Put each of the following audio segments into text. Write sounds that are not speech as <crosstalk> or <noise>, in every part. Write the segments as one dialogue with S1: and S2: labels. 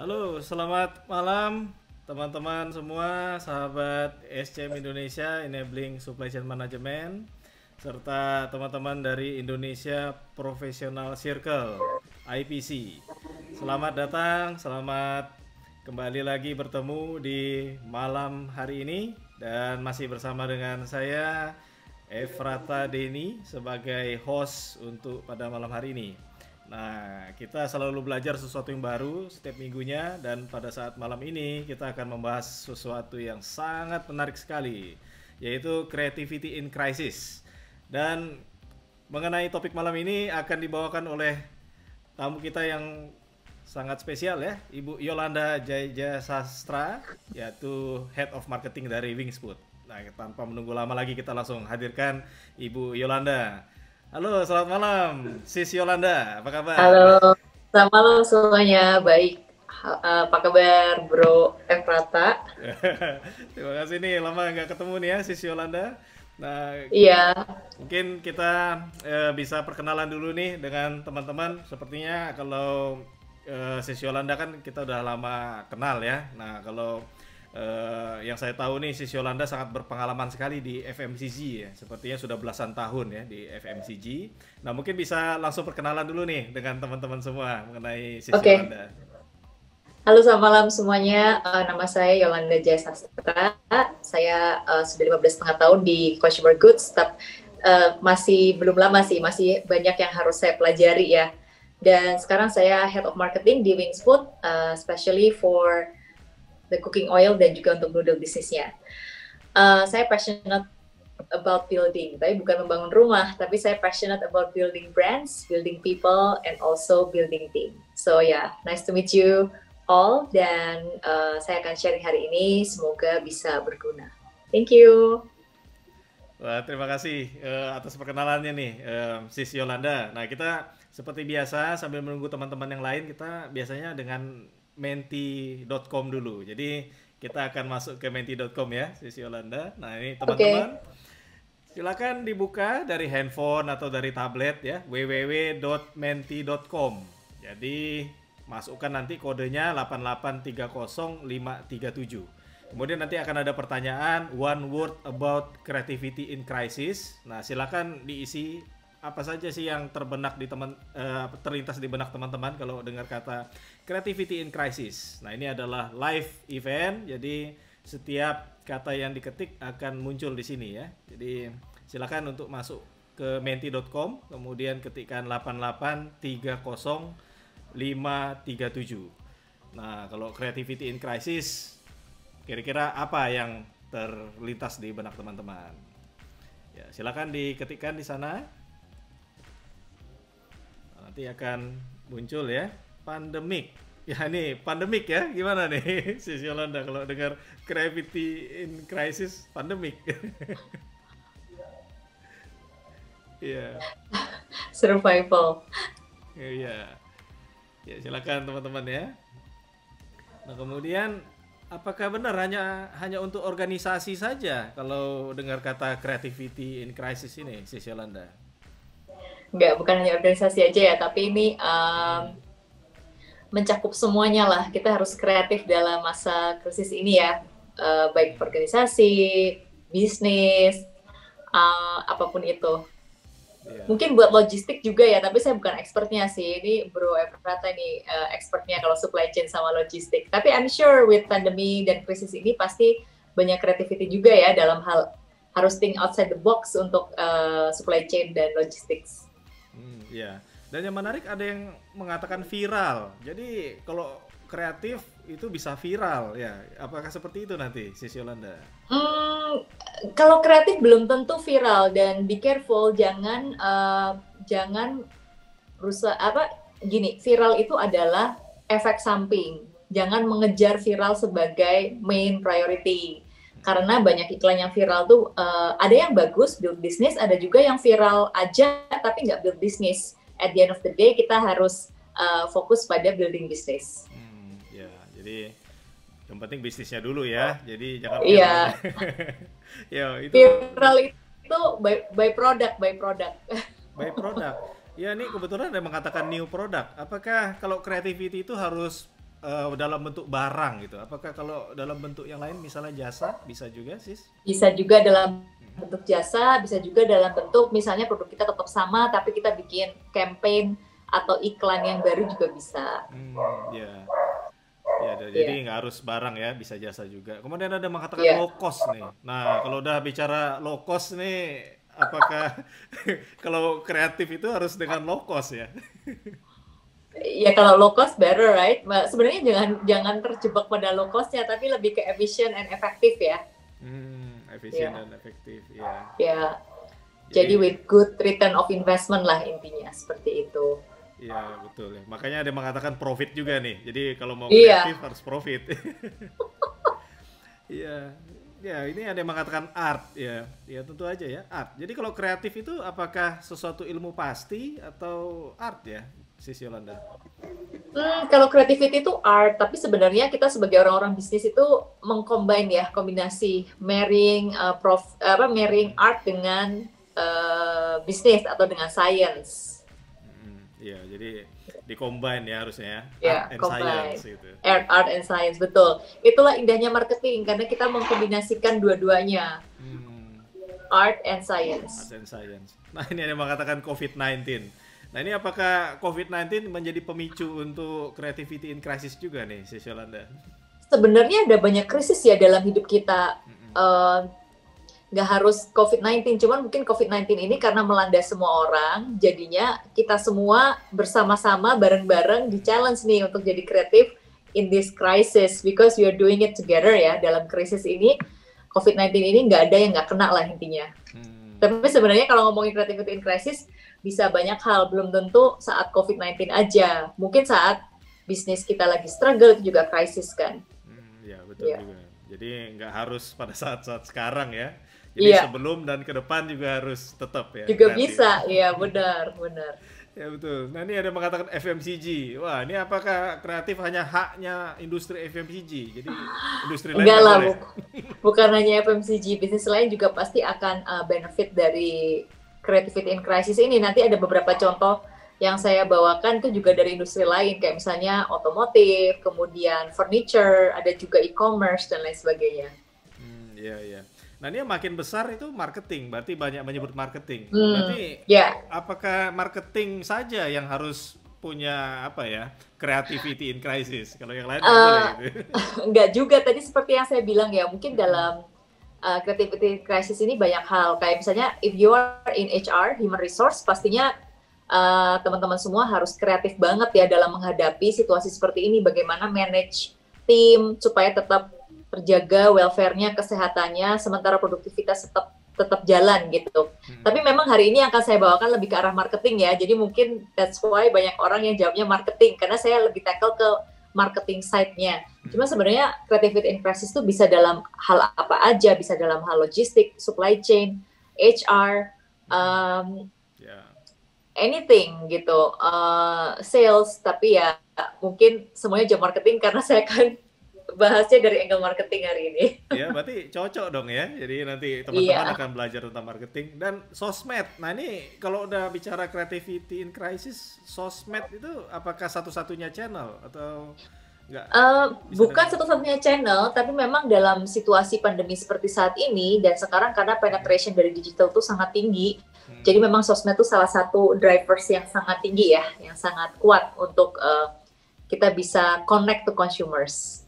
S1: Halo, selamat malam teman-teman semua, sahabat SCM Indonesia Enabling Supply Chain Management serta teman-teman dari Indonesia Professional Circle IPC. Selamat datang, selamat kembali lagi bertemu di malam hari ini dan masih bersama dengan saya Efrata Deni sebagai host untuk pada malam hari ini. Nah, kita selalu belajar sesuatu yang baru setiap minggunya dan pada saat malam ini kita akan membahas sesuatu yang sangat menarik sekali yaitu creativity in crisis. Dan mengenai topik malam ini akan dibawakan oleh tamu kita yang sangat spesial ya, Ibu Yolanda Jaya Sastra yaitu Head of Marketing dari Wingsfood. Nah, tanpa menunggu lama lagi kita langsung hadirkan Ibu Yolanda. Halo, selamat malam, Sis Yolanda. Apa kabar?
S2: Halo, selamat malam semuanya. Baik. Apa kabar, Bro Efrata? <laughs>
S1: Terima kasih nih, lama nggak ketemu nih ya, Sis Yolanda.
S2: Nah, iya.
S1: Mungkin kita e, bisa perkenalan dulu nih dengan teman-teman. Sepertinya kalau e, Sis Yolanda kan kita udah lama kenal ya. Nah, kalau Uh, yang saya tahu nih Sis Yolanda sangat berpengalaman sekali di FMCG ya. Sepertinya sudah belasan tahun ya di FMCG. Nah, mungkin bisa langsung perkenalan dulu nih dengan teman-teman semua mengenai Sis okay. Yolanda.
S2: Halo selamat malam semuanya, uh, nama saya Yolanda Jaya Sastra. Saya uh, sudah 15 setengah tahun di Consumer Goods, tapi uh, masih belum lama sih, masih banyak yang harus saya pelajari ya. Dan sekarang saya Head of Marketing di Wings Food, uh, especially for the cooking oil dan juga untuk noodle bisnisnya. Uh, saya passionate about building, tapi bukan membangun rumah, tapi saya passionate about building brands, building people, and also building team. So yeah, nice to meet you all, dan uh, saya akan sharing hari ini, semoga bisa berguna. Thank you.
S1: Wah, terima kasih uh, atas perkenalannya nih, uh, Sis Yolanda. Nah, kita seperti biasa sambil menunggu teman-teman yang lain, kita biasanya dengan menti.com dulu. Jadi kita akan masuk ke menti.com ya, sisi Yolanda. Nah ini teman-teman, okay. silakan dibuka dari handphone atau dari tablet ya, www.menti.com. Jadi masukkan nanti kodenya 8830537. Kemudian nanti akan ada pertanyaan one word about creativity in crisis. Nah, silakan diisi apa saja sih yang terbenak di teman uh, terlintas di benak teman-teman kalau dengar kata creativity in crisis. Nah, ini adalah live event. Jadi setiap kata yang diketik akan muncul di sini ya. Jadi silakan untuk masuk ke menti.com kemudian ketikkan 8830537. Nah, kalau creativity in crisis kira-kira apa yang terlintas di benak teman-teman? Ya, silakan diketikkan di sana nanti akan muncul ya pandemik ya ini pandemik ya gimana nih <laughs> Sis Yolanda kalau dengar gravity in crisis pandemik <laughs>
S2: Iya. yeah. Survival.
S1: Iya. Ya silakan teman-teman ya. Nah kemudian apakah benar hanya hanya untuk organisasi saja kalau dengar kata creativity in crisis ini, Sis Yolanda?
S2: Nggak bukan hanya organisasi aja ya tapi ini um, mencakup semuanya lah. Kita harus kreatif dalam masa krisis ini ya. Uh, baik organisasi bisnis uh, apa pun itu. Yeah. mungkin buat logistik juga ya tapi saya bukan expertnya sih. Ini Bro Efrata ini uh, expertnya kalau supply chain sama logistik. Tapi I'm sure with pandemi dan krisis ini pasti banyak creativity juga ya dalam hal harus think outside the box untuk uh, supply chain dan logistics.
S1: Hmm, ya. Dan yang menarik ada yang mengatakan viral. Jadi kalau kreatif itu bisa viral ya. Apakah seperti itu nanti, Sis Yolanda?
S2: Hmm, kalau kreatif belum tentu viral dan be careful jangan uh, jangan berusaha apa gini, viral itu adalah efek samping. Jangan mengejar viral sebagai main priority karena banyak iklan yang viral tuh uh, ada yang bagus build bisnis, ada juga yang viral aja tapi nggak build bisnis. At the end of the day kita harus uh, fokus pada building bisnis.
S1: Hmm, ya, jadi yang penting bisnisnya dulu ya. Jadi jangan
S2: Iya. <laughs> ya, itu viral itu by, by product, by product. <laughs>
S1: by product. Ya, ini kebetulan ada mengatakan new product. Apakah kalau creativity itu harus uh, dalam bentuk barang gitu. Apakah kalau dalam bentuk yang lain misalnya jasa bisa juga sis?
S2: Bisa juga dalam bentuk jasa, bisa juga dalam bentuk misalnya produk kita tetap sama tapi kita bikin campaign atau iklan yang baru juga bisa.
S1: Hmm, ya. Ya, jadi iya. nggak harus barang ya, bisa jasa juga. Kemudian ada mengatakan yeah. low cost nih. Nah, kalau udah bicara low cost nih, apakah <laughs> kalau kreatif itu harus dengan low cost ya? <laughs>
S2: ya kalau low cost better right sebenarnya jangan jangan terjebak pada low costnya tapi lebih ke efisien and efektif ya
S1: hmm, efisien yeah. dan efektif ya yeah.
S2: ya yeah. jadi, jadi with good return of investment lah intinya seperti itu
S1: Iya betul ya. Makanya ada yang mengatakan profit juga nih. Jadi kalau mau iya. kreatif harus profit. <laughs> Iya. ya ini ada yang mengatakan art ya. Ya tentu aja ya art. Jadi kalau kreatif itu apakah sesuatu ilmu pasti atau art ya? Sisi Yolanda.
S2: Hmm, kalau creativity itu art, tapi sebenarnya kita sebagai orang-orang bisnis itu mengcombine ya kombinasi marrying uh, prof apa marrying art dengan uh, bisnis atau dengan science
S1: Iya, jadi di combine ya harusnya
S2: ya. Art and combine. science gitu. Art, art and science betul. Itulah indahnya marketing karena kita mengkombinasikan dua-duanya. Hmm. Art and science.
S1: Art and science. Nah, ini yang mengatakan COVID-19. Nah, ini apakah COVID-19 menjadi pemicu untuk creativity in crisis juga nih, Yolanda?
S2: Sebenarnya ada banyak krisis ya dalam hidup kita. Mm -hmm. uh, nggak harus COVID-19, cuman mungkin COVID-19 ini karena melanda semua orang, jadinya kita semua bersama-sama bareng-bareng di challenge nih untuk jadi kreatif in this crisis because we are doing it together ya dalam krisis ini. COVID-19 ini nggak ada yang nggak kena lah intinya. Hmm. Tapi sebenarnya kalau ngomongin creativity in crisis bisa banyak hal, belum tentu saat COVID-19 aja. Mungkin saat bisnis kita lagi struggle itu juga krisis kan.
S1: Hmm, ya betul ya. juga. Jadi nggak harus pada saat-saat sekarang ya jadi iya. sebelum dan ke depan juga harus tetap ya.
S2: Juga kreatif. bisa, iya <laughs> benar, benar.
S1: Ya betul. Nah ini ada mengatakan FMCG. Wah ini apakah kreatif hanya haknya industri FMCG? Jadi industri lain
S2: Enggak lah, bu bukan hanya FMCG. Bisnis lain juga pasti akan uh, benefit dari creativity in crisis ini. Nanti ada beberapa contoh yang saya bawakan itu juga dari industri lain kayak misalnya otomotif, kemudian furniture, ada juga e-commerce dan lain sebagainya.
S1: Hmm, iya iya. Nah ini yang makin besar itu marketing, berarti banyak menyebut marketing. Hmm, berarti
S2: yeah.
S1: apakah marketing saja yang harus punya apa ya creativity in crisis? Kalau yang lain uh, boleh gitu. <laughs>
S2: Enggak juga. Tadi seperti yang saya bilang ya, mungkin dalam uh, creativity crisis ini banyak hal. Kayak misalnya if you are in HR, human resource, pastinya uh, teman-teman semua harus kreatif banget ya dalam menghadapi situasi seperti ini. Bagaimana manage tim supaya tetap terjaga welfare-nya, kesehatannya, sementara produktivitas tetap tetap jalan gitu. Hmm. Tapi memang hari ini yang akan saya bawakan lebih ke arah marketing ya. Jadi mungkin that's why banyak orang yang jawabnya marketing karena saya lebih tackle ke marketing side-nya. Cuma sebenarnya creativity in crisis itu bisa dalam hal apa aja, bisa dalam hal logistik, supply chain, HR, um, yeah. anything gitu, uh, sales. Tapi ya mungkin semuanya jam marketing karena <laughs> saya kan bahasnya dari angle marketing hari ini. <laughs>
S1: Iya, berarti cocok dong ya. Jadi nanti teman-teman iya. akan belajar tentang marketing dan sosmed. Nah ini kalau udah bicara creativity in crisis, sosmed itu apakah satu-satunya channel atau enggak?
S2: Uh, bukan satu-satunya channel, tapi memang dalam situasi pandemi seperti saat ini dan sekarang karena penetration dari digital tuh sangat tinggi, hmm. jadi memang sosmed itu salah satu drivers yang sangat tinggi ya, yang sangat kuat untuk uh, kita bisa connect to consumers.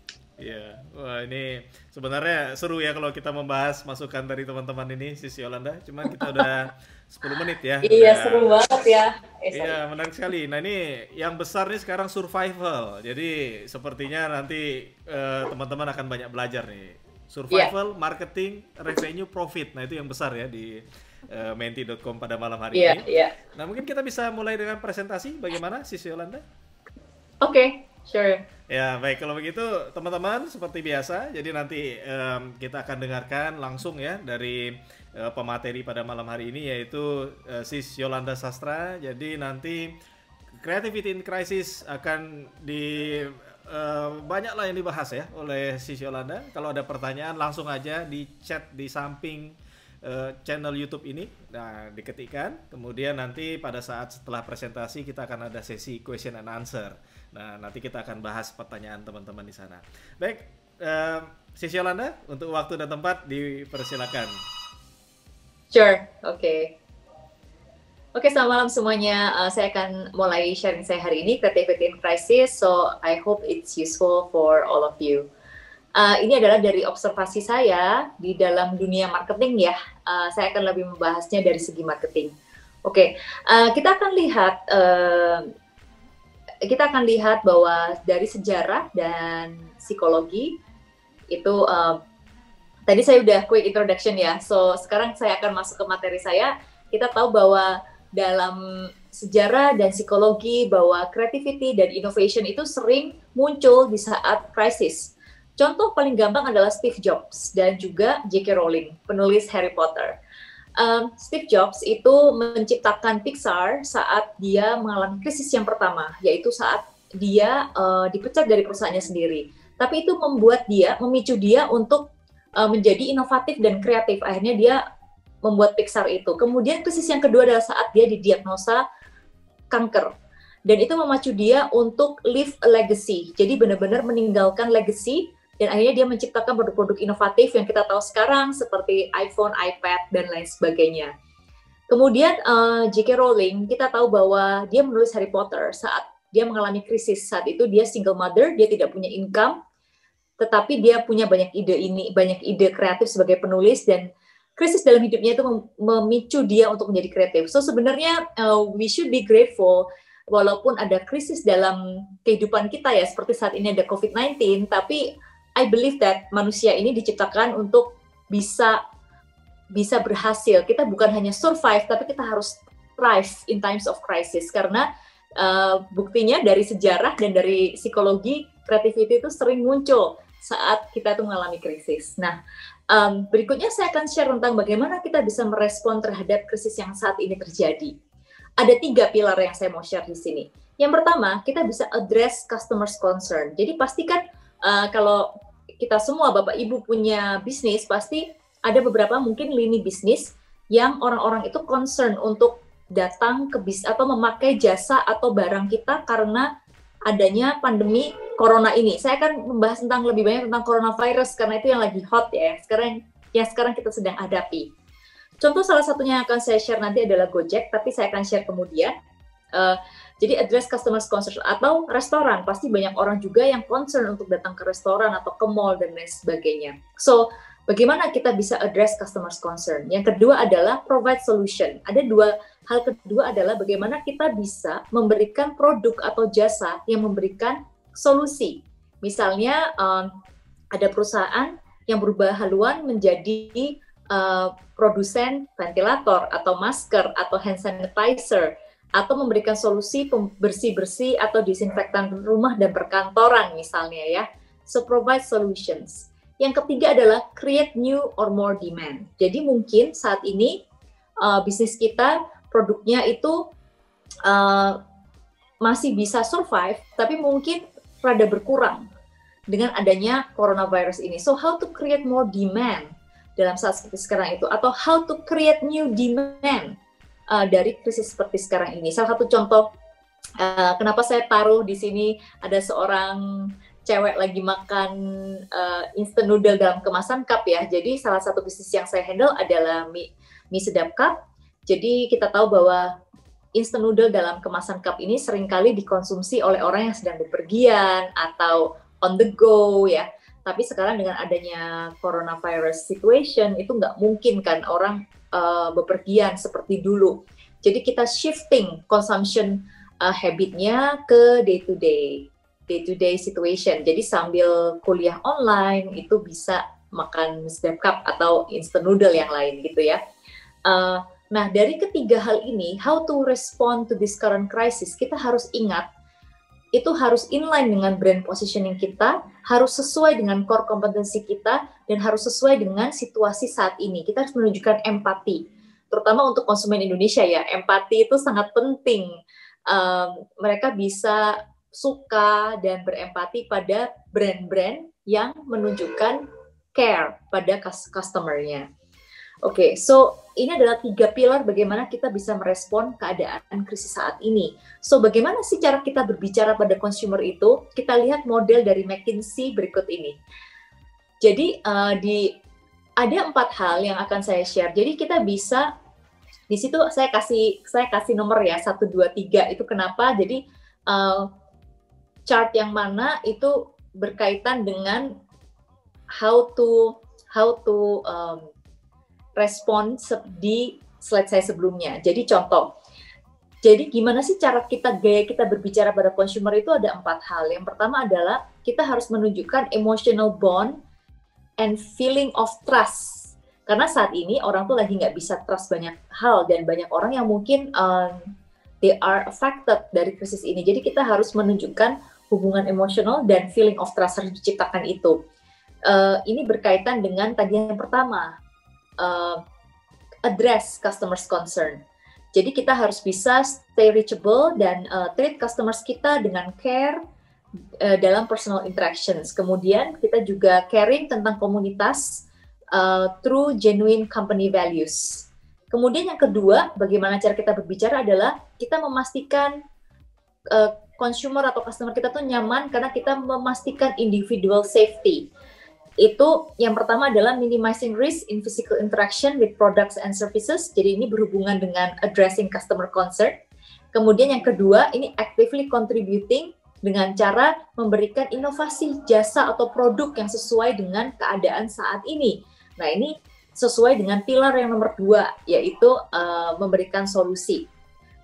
S1: Iya, wah ini sebenarnya seru ya kalau kita membahas masukan dari teman-teman ini sisi Yolanda. Cuman kita udah <laughs> 10 menit ya.
S2: Iya, nah, seru banget ya.
S1: Eh, iya, menarik sekali. Nah ini yang besar nih sekarang survival. Jadi sepertinya nanti uh, teman-teman akan banyak belajar nih. Survival, yeah. marketing, revenue, profit. Nah itu yang besar ya di uh, menti.com pada malam hari
S2: yeah,
S1: ini.
S2: Yeah.
S1: Nah mungkin kita bisa mulai dengan presentasi. Bagaimana sisi Yolanda?
S2: Oke. Okay. Sure.
S1: Ya, baik kalau begitu teman-teman seperti biasa, jadi nanti um, kita akan dengarkan langsung ya dari uh, pemateri pada malam hari ini yaitu uh, Sis Yolanda Sastra. Jadi nanti Creativity in Crisis akan di uh, banyak lah yang dibahas ya oleh Sis Yolanda. Kalau ada pertanyaan langsung aja di chat di samping uh, channel YouTube ini. Nah, diketikkan. Kemudian nanti pada saat setelah presentasi kita akan ada sesi question and answer. Nah, nanti kita akan bahas pertanyaan teman-teman di sana. Baik, uh, sisi Yolanda untuk waktu dan tempat dipersilakan.
S2: Sure, oke. Okay. Oke, okay, selamat malam semuanya. Uh, saya akan mulai sharing saya hari ini, Creativity in Crisis. So, I hope it's useful for all of you. Uh, ini adalah dari observasi saya di dalam dunia marketing ya. Uh, saya akan lebih membahasnya dari segi marketing. Oke, okay. uh, kita akan lihat kita akan lihat bahwa dari sejarah dan psikologi itu uh, tadi saya udah quick introduction ya. So sekarang saya akan masuk ke materi saya. Kita tahu bahwa dalam sejarah dan psikologi bahwa creativity dan innovation itu sering muncul di saat krisis. Contoh paling gampang adalah Steve Jobs dan juga J.K. Rowling, penulis Harry Potter. Um, Steve Jobs itu menciptakan Pixar saat dia mengalami krisis yang pertama, yaitu saat dia uh, dipecat dari perusahaannya sendiri. Tapi itu membuat dia, memicu dia untuk uh, menjadi inovatif dan kreatif. Akhirnya dia membuat Pixar itu. Kemudian krisis yang kedua adalah saat dia didiagnosa kanker. Dan itu memacu dia untuk leave a legacy. Jadi benar-benar meninggalkan legacy dan akhirnya dia menciptakan produk-produk inovatif yang kita tahu sekarang seperti iPhone, iPad dan lain sebagainya. Kemudian uh, eh, J.K. Rowling kita tahu bahwa dia menulis Harry Potter saat dia mengalami krisis saat itu dia single mother, dia tidak punya income, tetapi dia punya banyak ide ini, banyak ide kreatif sebagai penulis dan krisis dalam hidupnya itu memicu dia untuk menjadi kreatif. So sebenarnya uh, we should be grateful walaupun ada krisis dalam kehidupan kita ya seperti saat ini ada COVID-19 tapi I believe that manusia ini diciptakan untuk bisa bisa berhasil. Kita bukan hanya survive tapi kita harus thrive in times of crisis karena uh, buktinya dari sejarah dan dari psikologi creativity itu sering muncul saat kita tuh mengalami krisis. Nah, Um, berikutnya saya akan share tentang bagaimana kita bisa merespon terhadap krisis yang saat ini terjadi. Ada tiga pilar yang saya mau share di sini. Yang pertama, kita bisa address customers concern. Jadi pastikan uh, kalau kita semua Bapak Ibu punya bisnis, pasti ada beberapa mungkin lini bisnis yang orang-orang itu concern untuk datang ke bis atau memakai jasa atau barang kita karena adanya pandemi corona ini. Saya akan membahas tentang lebih banyak tentang coronavirus karena itu yang lagi hot ya. Sekarang yang sekarang kita sedang hadapi. Contoh salah satunya yang akan saya share nanti adalah Gojek, tapi saya akan share kemudian. Uh, jadi address customers concern atau restoran pasti banyak orang juga yang concern untuk datang ke restoran atau ke mall dan lain sebagainya. So Bagaimana kita bisa address customers concern? Yang kedua adalah provide solution. Ada dua hal kedua adalah bagaimana kita bisa memberikan produk atau jasa yang memberikan solusi. Misalnya um, ada perusahaan yang berubah haluan menjadi uh, produsen ventilator atau masker atau hand sanitizer atau memberikan solusi bersih-bersih atau disinfektan rumah dan perkantoran misalnya ya. So provide solutions. Yang ketiga adalah create new or more demand. Jadi mungkin saat ini uh, bisnis kita produknya itu uh, masih bisa survive, tapi mungkin rada berkurang dengan adanya coronavirus ini. So how to create more demand dalam saat seperti sekarang itu, atau how to create new demand uh, dari krisis seperti sekarang ini. Salah satu contoh uh, kenapa saya taruh di sini ada seorang cewek lagi makan uh, instant noodle dalam kemasan cup ya. Jadi salah satu bisnis yang saya handle adalah mie, mie sedap cup. Jadi kita tahu bahwa instant noodle dalam kemasan cup ini sering kali dikonsumsi oleh orang yang sedang bepergian atau on the go ya. Tapi sekarang dengan adanya coronavirus situation itu nggak mungkin kan orang uh, bepergian seperti dulu. Jadi kita shifting consumption uh, habitnya ke day to day day to day situation. Jadi sambil kuliah online itu bisa makan snap cup atau instant noodle yang lain gitu ya. Uh, nah dari ketiga hal ini, how to respond to this current crisis, kita harus ingat itu harus inline dengan brand positioning kita, harus sesuai dengan core kompetensi kita, dan harus sesuai dengan situasi saat ini. Kita harus menunjukkan empati, terutama untuk konsumen Indonesia ya. Empati itu sangat penting. Um, mereka bisa suka dan berempati pada brand-brand yang menunjukkan care pada customer-nya. Oke, okay, so ini adalah tiga pilar bagaimana kita bisa merespon keadaan krisis saat ini. So, bagaimana sih cara kita berbicara pada consumer itu? Kita lihat model dari McKinsey berikut ini. Jadi, uh, di ada empat hal yang akan saya share. Jadi, kita bisa di situ saya kasih saya kasih nomor ya satu dua tiga itu kenapa? Jadi uh, chart yang mana itu berkaitan dengan how to how to um, respon di slide saya sebelumnya. Jadi contoh, jadi gimana sih cara kita gaya kita berbicara pada consumer itu ada empat hal. Yang pertama adalah kita harus menunjukkan emotional bond and feeling of trust. Karena saat ini orang tuh lagi nggak bisa trust banyak hal dan banyak orang yang mungkin um, they are affected dari krisis ini. Jadi kita harus menunjukkan hubungan emosional dan feeling of trust harus diciptakan itu. Uh, ini berkaitan dengan tadi yang pertama, uh, address customers concern. Jadi kita harus bisa stay reachable dan uh, treat customers kita dengan care uh, dalam personal interactions. Kemudian kita juga caring tentang komunitas uh, through genuine company values. Kemudian yang kedua, bagaimana cara kita berbicara adalah kita memastikan uh, consumer atau customer kita tuh nyaman karena kita memastikan individual safety itu yang pertama adalah minimizing risk in physical interaction with products and services. Jadi ini berhubungan dengan addressing customer concern. Kemudian yang kedua, ini actively contributing dengan cara memberikan inovasi jasa atau produk yang sesuai dengan keadaan saat ini. Nah ini sesuai dengan pilar yang nomor dua, yaitu uh, memberikan solusi.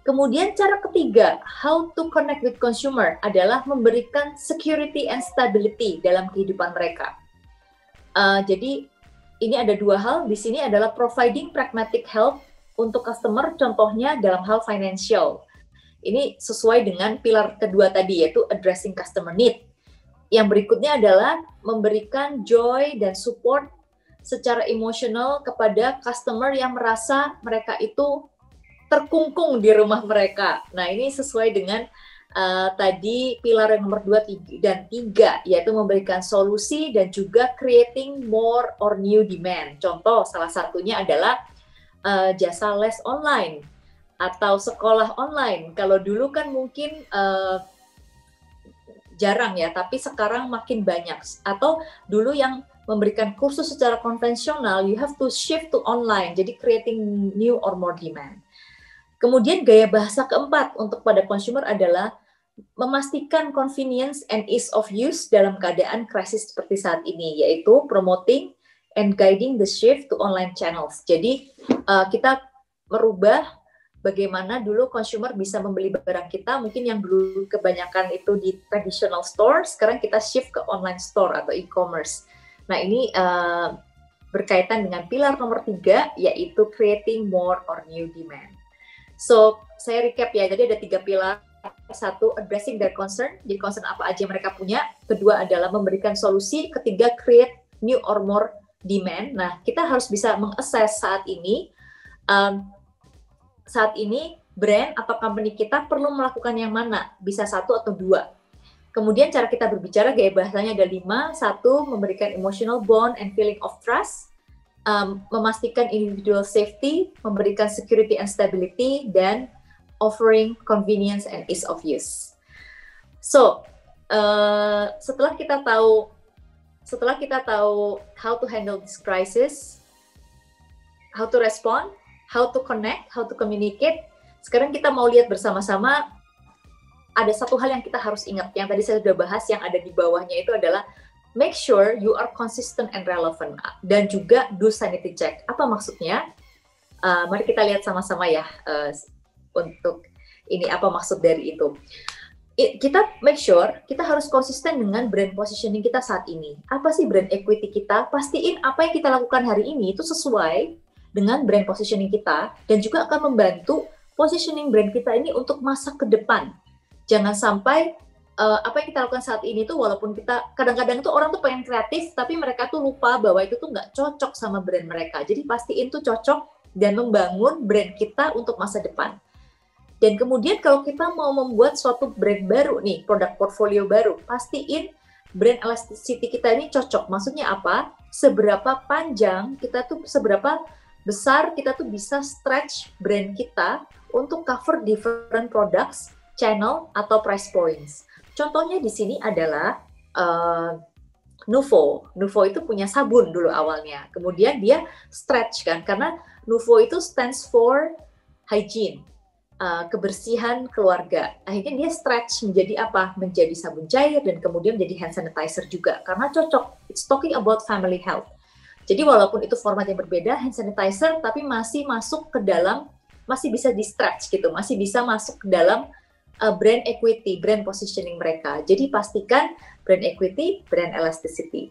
S2: Kemudian cara ketiga, how to connect with consumer adalah memberikan security and stability dalam kehidupan mereka. Uh, jadi ini ada dua hal di sini adalah providing pragmatic help untuk customer contohnya dalam hal financial. Ini sesuai dengan pilar kedua tadi yaitu addressing customer need. Yang berikutnya adalah memberikan joy dan support secara emosional kepada customer yang merasa mereka itu terkungkung di rumah mereka. Nah, ini sesuai dengan uh, tadi pilar yang nomor dua dan tiga yaitu memberikan solusi dan juga creating more or new demand. Contoh salah satunya adalah uh, jasa les online atau sekolah online. Kalau dulu kan mungkin uh, jarang ya, tapi sekarang makin banyak. Atau dulu yang memberikan kursus secara konvensional, you have to shift to online. Jadi creating new or more demand. Kemudian gaya bahasa keempat untuk pada consumer adalah memastikan convenience and ease of use dalam keadaan krisis seperti saat ini, yaitu promoting and guiding the shift to online channels. Jadi uh, kita merubah bagaimana dulu consumer bisa membeli barang kita, mungkin yang dulu kebanyakan itu di traditional store, sekarang kita shift ke online store atau e-commerce. Nah ini uh, berkaitan dengan pilar nomor tiga, yaitu creating more or new demand. So, saya recap ya. Jadi ada tiga pilar. Satu, addressing their concern. Jadi concern apa aja yang mereka punya. Kedua adalah memberikan solusi. Ketiga, create new or more demand. Nah, kita harus bisa mengassess saat ini. Um, saat ini brand atau company kita perlu melakukan yang mana? Bisa satu atau dua. Kemudian cara kita berbicara gaya bahasanya ada lima. Satu, memberikan emotional bond and feeling of trust um, memastikan individual safety, memberikan security and stability, dan offering convenience and ease of use. So, uh, setelah kita tahu setelah kita tahu how to handle this crisis, how to respond, how to connect, how to communicate, sekarang kita mau lihat bersama-sama ada satu hal yang kita harus ingat yang tadi saya sudah bahas yang ada di bawahnya itu adalah make sure you are consistent and relevant dan juga do sanity check. Apa maksudnya? Uh, mari kita lihat sama-sama ya uh, untuk ini apa maksud dari itu. It, kita make sure kita harus konsisten dengan brand positioning kita saat ini. Apa sih brand equity kita? Pastiin apa yang kita lakukan hari ini itu sesuai dengan brand positioning kita dan juga akan membantu positioning brand kita ini untuk masa ke depan. Jangan sampai uh, apa yang kita lakukan saat ini tuh walaupun kita kadang-kadang tuh orang tuh pengen kreatif tapi mereka tuh lupa bahwa itu tuh nggak cocok sama brand mereka. Jadi pastiin tuh cocok dan membangun brand kita untuk masa depan. Dan kemudian kalau kita mau membuat suatu brand baru nih produk portfolio baru pastiin brand elasticity kita ini cocok. Maksudnya apa? Seberapa panjang kita tuh seberapa besar kita tuh bisa stretch brand kita untuk cover different products, channel atau price points. Contohnya di sini adalah uh, Nuvo. Nuvo itu punya sabun dulu awalnya. Kemudian dia stretch kan karena Nuvo itu stands for hygiene, uh, kebersihan keluarga. Akhirnya dia stretch menjadi apa? Menjadi sabun cair dan kemudian menjadi hand sanitizer juga karena cocok. It's talking about family health. Jadi walaupun itu format yang berbeda, hand sanitizer tapi masih masuk ke dalam masih bisa di stretch gitu, masih bisa masuk ke dalam uh, brand equity, brand positioning mereka. Jadi pastikan brand equity, brand elasticity.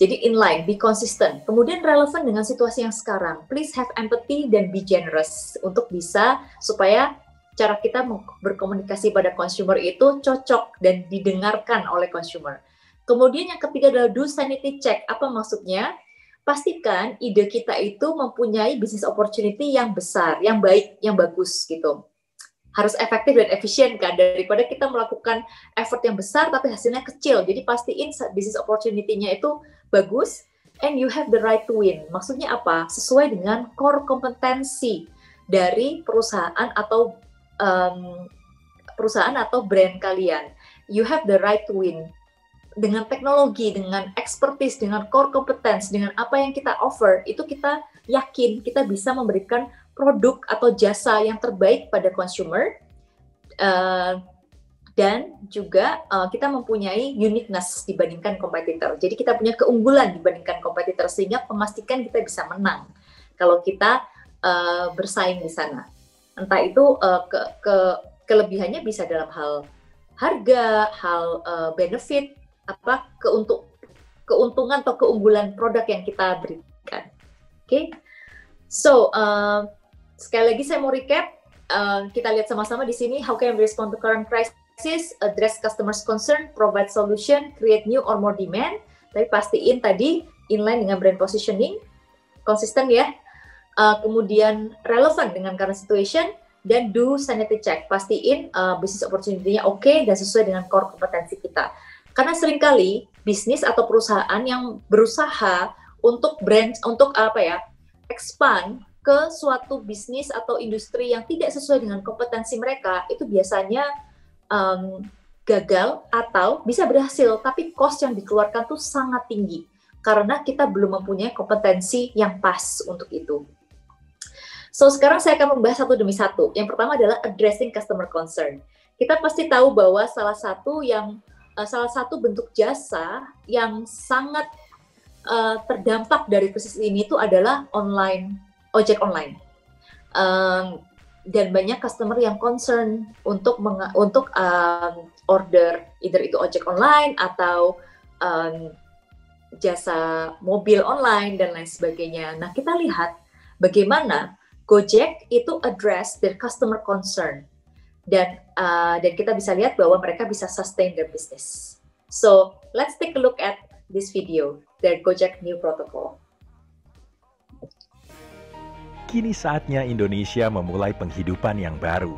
S2: Jadi inline, be consistent. Kemudian relevan dengan situasi yang sekarang. Please have empathy dan be generous untuk bisa supaya cara kita berkomunikasi pada consumer itu cocok dan didengarkan oleh consumer. Kemudian yang ketiga adalah do sanity check. Apa maksudnya? Pastikan ide kita itu mempunyai business opportunity yang besar, yang baik, yang bagus gitu harus efektif dan efisien kan daripada kita melakukan effort yang besar tapi hasilnya kecil. Jadi pastiin business opportunity-nya itu bagus and you have the right to win. Maksudnya apa? Sesuai dengan core kompetensi dari perusahaan atau um, perusahaan atau brand kalian. You have the right to win dengan teknologi, dengan expertise, dengan core competence, dengan apa yang kita offer, itu kita yakin kita bisa memberikan produk atau jasa yang terbaik pada consumer uh, dan juga uh, kita mempunyai uniqueness dibandingkan kompetitor. Jadi kita punya keunggulan dibandingkan kompetitor sehingga memastikan kita bisa menang kalau kita uh, bersaing di sana. Entah itu uh, ke, ke kelebihannya bisa dalam hal harga, hal uh, benefit, apa keuntung keuntungan atau keunggulan produk yang kita berikan. Oke, okay? so uh, sekali lagi saya mau recap. Uh, kita lihat sama-sama di sini how can we respond to current crisis, address customers concern, provide solution, create new or more demand. Tapi pastiin tadi inline dengan brand positioning, konsisten ya. Uh, kemudian relevan dengan current situation dan do sanity check. Pastiin uh, bisnis opportunity-nya oke okay dan sesuai dengan core kompetensi kita. Karena sering kali bisnis atau perusahaan yang berusaha untuk brand untuk apa ya expand ke suatu bisnis atau industri yang tidak sesuai dengan kompetensi mereka itu biasanya um, gagal atau bisa berhasil tapi cost yang dikeluarkan tuh sangat tinggi karena kita belum mempunyai kompetensi yang pas untuk itu. So sekarang saya akan membahas satu demi satu. Yang pertama adalah addressing customer concern. Kita pasti tahu bahwa salah satu yang uh, salah satu bentuk jasa yang sangat uh, terdampak dari krisis ini itu adalah online ojek online. Um, dan banyak customer yang concern untuk untuk um, order either itu ojek online atau um, jasa mobil online dan lain sebagainya. Nah kita lihat bagaimana Gojek itu address their customer concern dan uh, dan kita bisa lihat bahwa mereka bisa sustain their business. So let's take a look at this video, their Gojek new protocol.
S3: Kini saatnya Indonesia memulai penghidupan yang baru.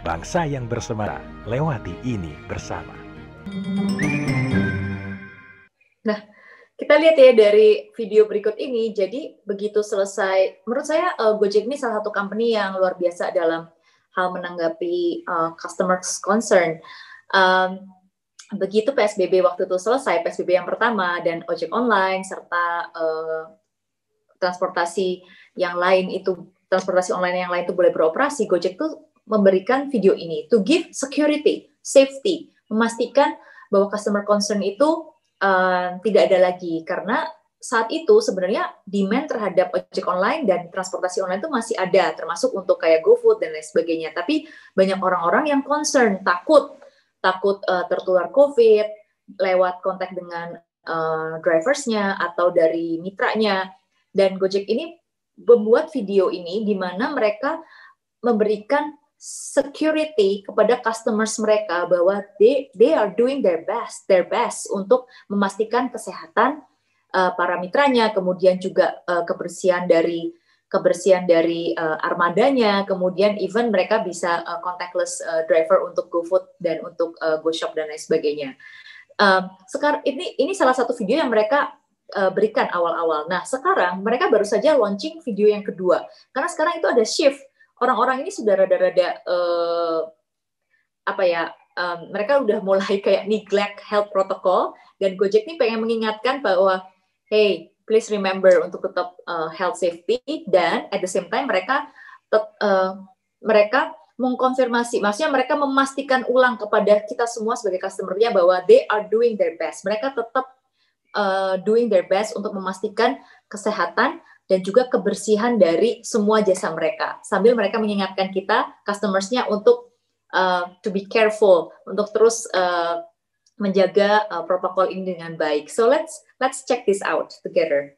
S3: Bangsa yang bersemangat lewati ini bersama.
S2: Nah, kita lihat ya dari video berikut ini. Jadi begitu selesai, menurut saya uh, Gojek ini salah satu company yang luar biasa dalam hal menanggapi uh, customers concern. Um, begitu PSBB waktu itu selesai, PSBB yang pertama dan ojek online serta uh, transportasi yang lain itu transportasi online yang lain itu boleh beroperasi, Gojek tuh memberikan video ini to give security, safety, memastikan bahwa customer concern itu uh, tidak ada lagi karena saat itu sebenarnya demand terhadap ojek online dan transportasi online itu masih ada, termasuk untuk kayak GoFood dan lain sebagainya. Tapi banyak orang-orang yang concern, takut, takut uh, tertular COVID lewat kontak dengan uh, driversnya atau dari mitranya. Dan Gojek ini membuat video ini di mana mereka memberikan security kepada customers mereka bahwa they they are doing their best their best untuk memastikan kesehatan uh, para mitranya kemudian juga uh, kebersihan dari kebersihan dari uh, armadanya kemudian even mereka bisa uh, contactless uh, driver untuk GoFood dan untuk uh, GoShop dan lain sebagainya. Uh, sekarang ini ini salah satu video yang mereka uh, berikan awal-awal. Nah, sekarang mereka baru saja launching video yang kedua. Karena sekarang itu ada shift. Orang-orang ini sudah rada-rada uh, apa ya? Um, mereka udah mulai kayak neglect health protocol dan Gojek ini pengen mengingatkan bahwa hey, please remember untuk tetap uh, health safety dan at the same time mereka tet, uh, mereka mengkonfirmasi, maksudnya mereka memastikan ulang kepada kita semua sebagai customernya bahwa they are doing their best. Mereka tetap uh, doing their best untuk memastikan kesehatan dan juga kebersihan dari semua jasa mereka. Sambil mereka mengingatkan kita, customersnya untuk uh, to be careful, untuk terus uh, menjaga uh, protokol ini dengan baik. So let's let's check this out together.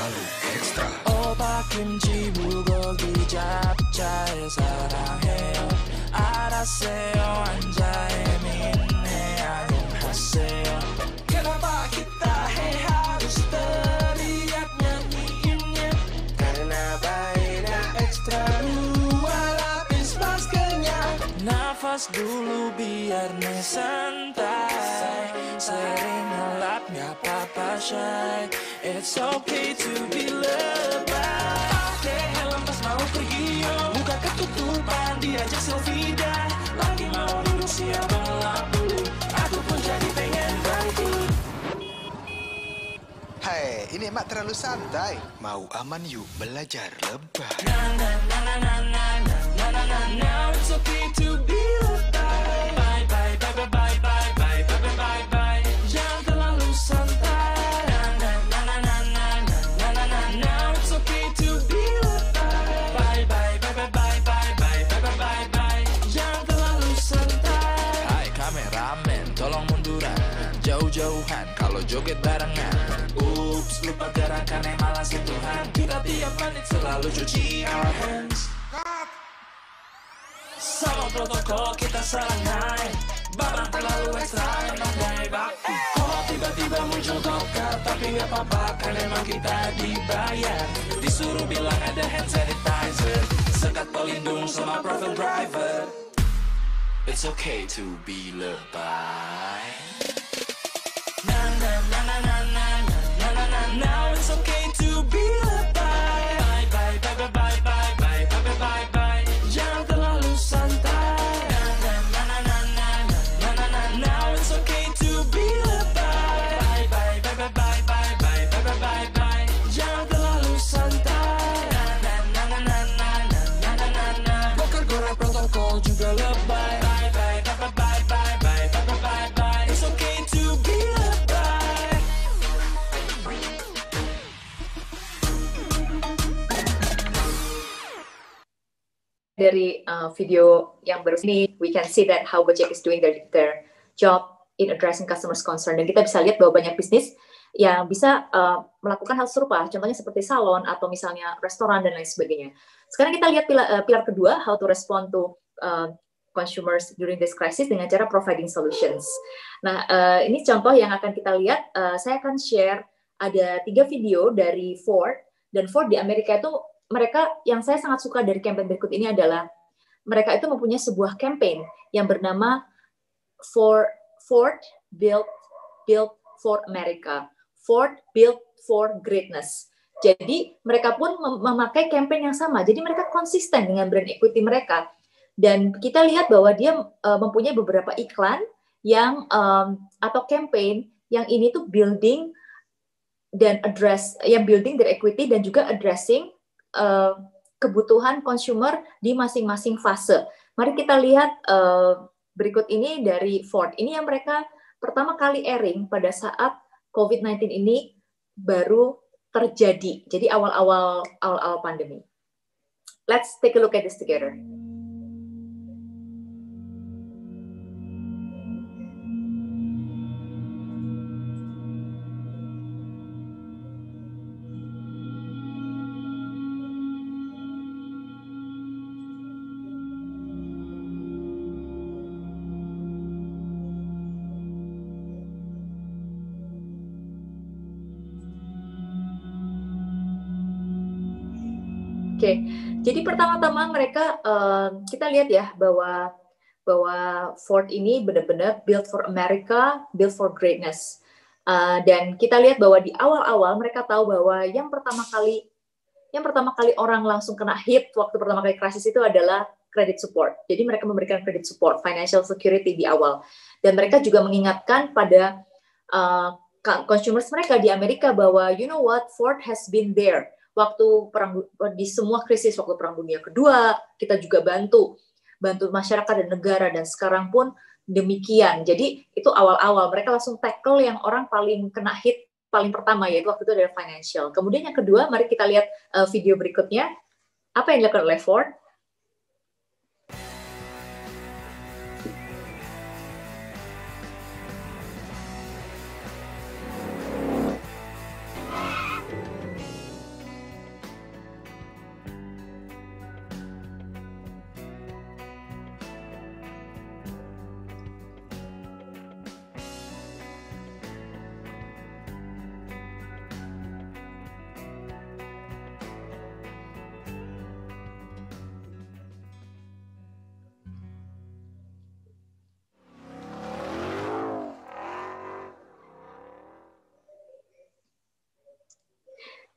S4: terlalu ekstra 오빠 김치 불고기 잡자에 사랑해요 알았어요 앉아 예민해 안녕하세요 Kenapa kita hey harus teriak nyanyiinnya Karena baiknya ekstra dua lapis maskernya Nafas dulu biar nih santai Sering ngelap gak apa-apa shy It's okay to be lebay Oke helm pas mau pergi yo Buka ketutupan diajak selfie dah Lagi mau duduk siap belak dulu Aku pun jadi pengen bangkit Hai, ini mak terlalu santai. Mau aman yuk belajar lebay. Na na na na na na na na na na it's okay to joget barengan. Ups, lupa gerakannya malah sentuhan. Kita tiap menit selalu cuci our hands. Sama protokol kita serangai Babang terlalu ekstra dari baku Kok tiba-tiba muncul golkar Tapi gak apa-apa kan emang kita dibayar Disuruh bilang ada hand sanitizer Sekat pelindung sama profile driver It's okay to be lebay
S2: dari uh, video yang baru ini, we can see that how Gojek is doing their, their job in addressing customers' concern. Dan kita bisa lihat bahwa banyak bisnis yang bisa uh, melakukan hal serupa, contohnya seperti salon atau misalnya restoran dan lain sebagainya. Sekarang kita lihat pilar, uh, pilar kedua, how to respond to uh, consumers during this crisis dengan cara providing solutions. Nah, uh, ini contoh yang akan kita lihat. Uh, saya akan share ada tiga video dari Ford dan Ford di Amerika itu mereka yang saya sangat suka dari campaign berikut ini adalah mereka itu mempunyai sebuah campaign yang bernama For Ford Built Built for America. Ford Built for Greatness. Jadi mereka pun mem- memakai campaign yang sama. Jadi mereka konsisten dengan brand equity mereka. Dan kita lihat bahwa dia uh, mempunyai beberapa iklan yang um, atau campaign yang ini tuh building dan address yang building their equity dan juga addressing uh, kebutuhan consumer di masing-masing fase. Mari kita lihat uh, berikut ini dari Ford. Ini yang mereka pertama kali airing pada saat COVID-19 ini baru terjadi. Jadi awal-awal awal-awal pandemi. Let's take a look at this together. Jadi pertama-tama mereka uh, kita lihat ya bahwa bahwa Ford ini benar-benar built for America, built for greatness. Uh, dan kita lihat bahwa di awal-awal mereka tahu bahwa yang pertama kali yang pertama kali orang langsung kena hit waktu pertama kali krisis itu adalah credit support. Jadi mereka memberikan credit support, financial security di awal. Dan mereka juga mengingatkan pada uh, consumers mereka di Amerika bahwa you know what Ford has been there waktu perang di semua krisis waktu perang dunia kedua kita juga bantu bantu masyarakat dan negara. Dan sekarang pun demikian. Jadi itu awal-awal. Mereka langsung tackle yang orang paling kena hit paling pertama yaitu waktu itu adalah financial. Kemudian yang kedua mari kita lihat uh, video berikutnya. Apa yang dilakukan oleh Ford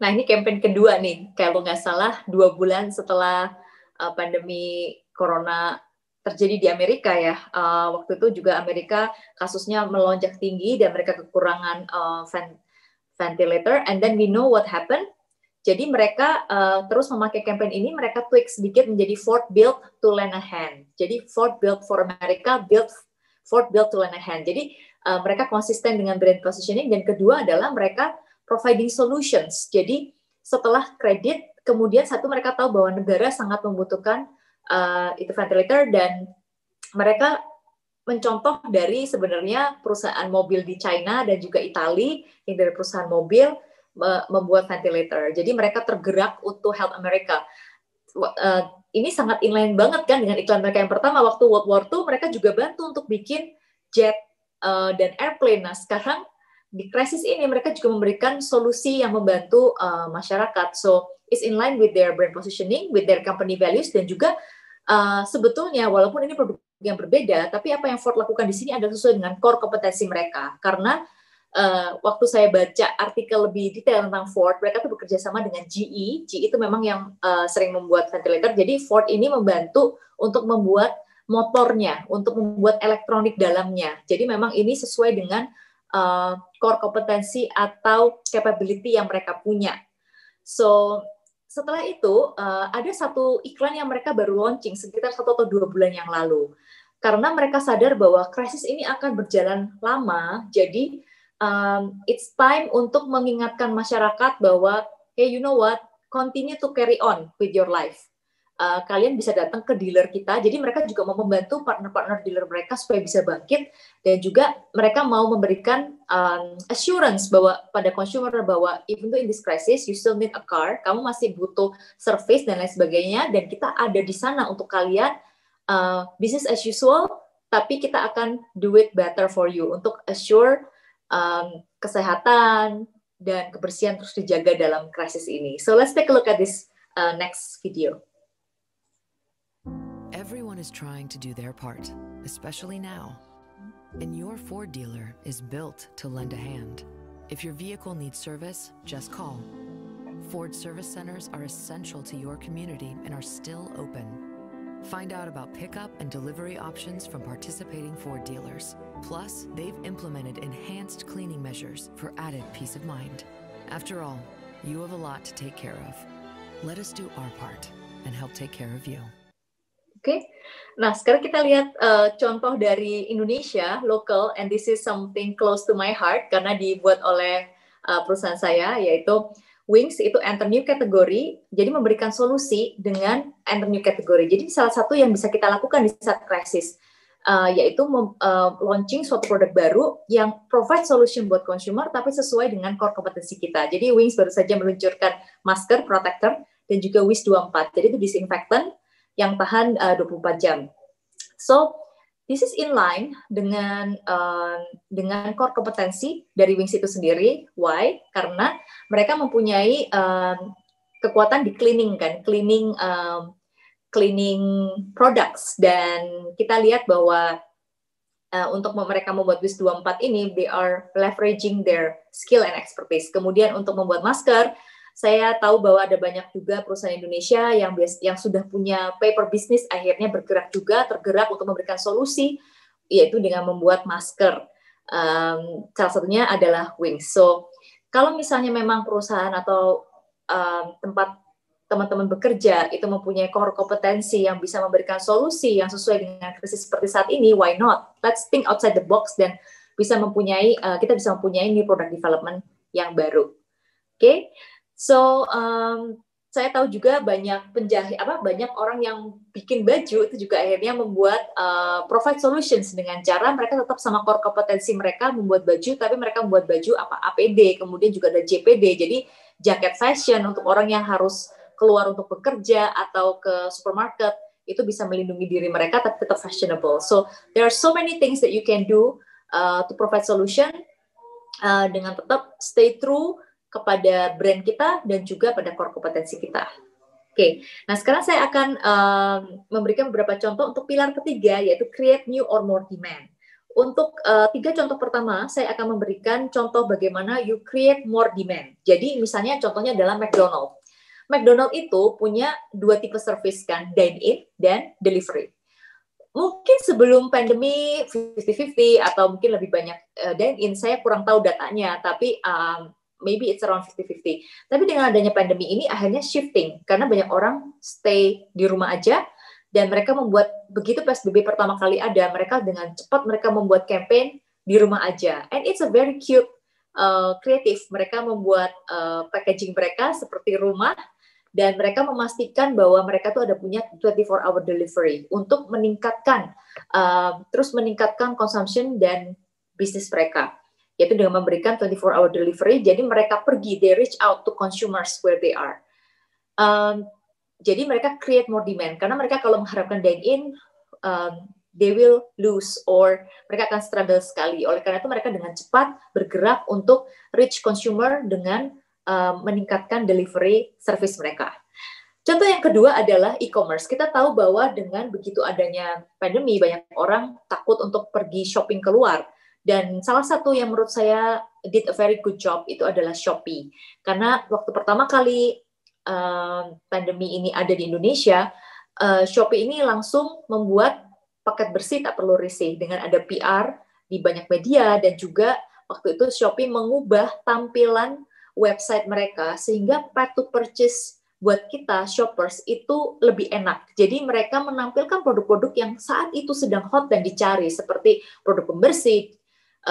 S2: Nah ini campaign kedua nih, kalau nggak salah dua bulan setelah uh, pandemi corona terjadi di Amerika ya. Uh, waktu itu juga Amerika kasusnya melonjak tinggi dan mereka kekurangan uh, ventilator. And then we know what happened. Jadi mereka uh, terus memakai campaign ini, mereka tweak sedikit menjadi Ford Built to Lend a Hand. Jadi Ford Built for America, Built Ford Built to Lend a Hand. Jadi uh, mereka konsisten dengan brand positioning dan kedua adalah mereka providing solutions. Jadi setelah kredit, kemudian satu mereka tahu bahwa negara sangat membutuhkan uh, itu ventilator dan mereka mencontoh dari sebenarnya perusahaan mobil di China dan juga Italia yang dari perusahaan mobil membuat ventilator. Jadi mereka tergerak untuk Health America. Uh, ini sangat inline banget kan dengan iklan mereka yang pertama waktu World War II mereka juga bantu untuk bikin jet uh, dan airplane. Nah sekarang di krisis ini mereka juga memberikan solusi yang membantu uh, masyarakat. So it's in line with their brand positioning, with their company values dan juga uh, sebetulnya walaupun ini produk yang berbeda, tapi apa yang Ford lakukan di sini adalah sesuai dengan core kompetensi mereka. Karena uh, waktu saya baca artikel lebih detail tentang Ford, mereka tuh bekerja sama dengan GE. GE itu memang yang uh, sering membuat ventilator. Jadi Ford ini membantu untuk membuat motornya, untuk membuat elektronik dalamnya. Jadi memang ini sesuai dengan uh, core kompetensi atau capability yang mereka punya. So setelah itu uh, ada satu iklan yang mereka baru launching sekitar satu atau dua bulan yang lalu. Karena mereka sadar bahwa krisis ini akan berjalan lama jadi um, it's time untuk mengingatkan masyarakat bahwa hey you know what? Continue to carry on with your life uh, kalian bisa datang ke dealer kita. Jadi mereka juga mau membantu partner-partner dealer mereka supaya bisa bangkit dan juga mereka mau memberikan um, assurance bahwa pada consumer bahwa even though in this crisis you still need a car, kamu masih butuh service dan lain sebagainya dan kita ada di sana untuk kalian uh, business as usual tapi kita akan do it better for you untuk assure um, kesehatan dan kebersihan terus dijaga dalam krisis ini. So let's take a look at this uh, next video.
S5: Is trying to do their part, especially now. And your Ford dealer is built to lend a hand. If your vehicle needs service, just call. Ford service centers are essential to your community and are still open. Find out about pickup and delivery options from participating Ford dealers. Plus, they've implemented enhanced cleaning measures for added peace of mind. After all, you have a lot to take care of. Let us do our part and help take care of you.
S2: Oke, okay. nah sekarang kita lihat uh, contoh dari Indonesia, local, and this is something close to my heart karena dibuat oleh uh, perusahaan saya, yaitu Wings itu enter new category, jadi memberikan solusi dengan enter new category. Jadi salah satu yang bisa kita lakukan di saat krisis, uh, yaitu uh, launching suatu produk baru yang provide solution buat consumer, tapi sesuai dengan core kompetensi kita. Jadi Wings baru saja meluncurkan masker protector dan juga WIS 24. Jadi itu disinfektan yang tahan uh, 24 jam. So this is in line dengan uh, dengan core kompetensi dari Wings itu sendiri. Why? Karena mereka mempunyai uh, kekuatan di cleaning kan, cleaning um, cleaning products dan kita lihat bahwa uh, untuk mereka membuat bis 24 ini they are leveraging their skill and expertise. Kemudian untuk membuat masker, saya tahu bahwa ada banyak juga perusahaan Indonesia yang yang sudah punya paper business akhirnya bergerak juga tergerak untuk memberikan solusi yaitu dengan membuat masker. Um, salah satunya adalah Wings. So kalau misalnya memang perusahaan atau um, tempat teman-teman bekerja itu mempunyai core kompetensi yang bisa memberikan solusi yang sesuai dengan krisis seperti saat ini, why not? Let's think outside the box dan bisa mempunyai uh, kita bisa mempunyai new product development yang baru. Oke, okay? So um, saya tahu juga banyak penjahit apa banyak orang yang bikin baju itu juga akhirnya membuat uh, provide solutions dengan cara mereka tetap sama core kompetensi mereka membuat baju tapi mereka membuat baju apa APD kemudian juga ada JPD jadi jaket fashion untuk orang yang harus keluar untuk bekerja atau ke supermarket itu bisa melindungi diri mereka tapi tetap fashionable. So there are so many things that you can do uh, to provide solution uh, dengan tetap stay true kepada brand kita dan juga pada core kompetensi kita. Oke, nah sekarang saya akan um, memberikan beberapa contoh untuk pilar ketiga yaitu create new or more demand. Untuk uh, tiga contoh pertama, saya akan memberikan contoh bagaimana you create more demand. Jadi misalnya contohnya adalah McDonald. McDonald itu punya dua tipe service kan, dine in dan delivery. Mungkin sebelum pandemi 50-50 atau mungkin lebih banyak uh, dine in, saya kurang tahu datanya, tapi um, maybe it's around 50-50. Tapi dengan adanya pandemi ini akhirnya shifting karena banyak orang stay di rumah aja dan mereka membuat begitu PSBB pertama kali ada, mereka dengan cepat mereka membuat campaign di rumah aja. And it's a very cute uh. Mereka membuat uh, packaging mereka seperti rumah dan mereka memastikan bahwa mereka tuh ada punya 24 hour delivery untuk meningkatkan uh, terus meningkatkan consumption dan bisnis mereka yaitu dengan memberikan 24 hour delivery. Jadi mereka pergi, they reach out to consumers where they are. Um, jadi mereka create more demand karena mereka kalau mengharapkan dine in, um, they will lose or mereka akan struggle sekali. Oleh karena itu mereka dengan cepat bergerak untuk reach consumer dengan um, meningkatkan delivery service mereka. Contoh yang kedua adalah e-commerce. Kita tahu bahwa dengan begitu adanya pandemi, banyak orang takut untuk pergi shopping keluar. Dan salah satu yang menurut saya did a very good job itu adalah Shopee. Karena waktu pertama kali uh, pandemi ini ada di Indonesia, uh, Shopee ini langsung membuat paket bersih tak perlu risih dengan ada PR di banyak media dan juga waktu itu Shopee mengubah tampilan website mereka sehingga path to purchase buat kita shoppers itu lebih enak. Jadi mereka menampilkan produk-produk yang saat itu sedang hot dan dicari seperti produk pembersih,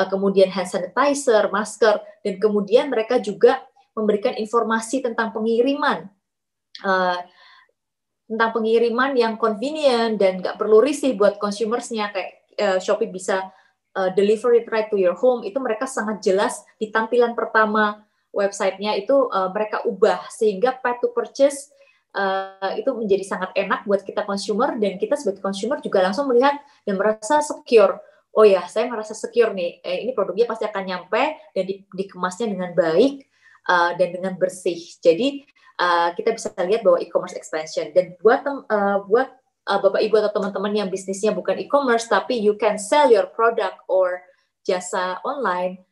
S2: kemudian hand sanitizer, masker, dan kemudian mereka juga memberikan informasi tentang pengiriman, uh, tentang pengiriman yang convenient dan nggak perlu risih buat consumersnya kayak uh, Shopee bisa uh, deliver it right to your home. Itu mereka sangat jelas di tampilan pertama websitenya itu uh, mereka ubah sehingga path to purchase uh, itu menjadi sangat enak buat kita consumer dan kita sebagai consumer juga langsung melihat dan merasa secure oh ya saya merasa secure nih. Eh, ini produknya pasti akan nyampe dan di, dikemasnya dengan baik uh, dan dengan bersih. Jadi uh, kita bisa lihat bahwa e-commerce expansion. Dan buat uh, buat uh, bapak ibu atau teman-teman yang bisnisnya bukan e-commerce tapi you can sell your product or jasa online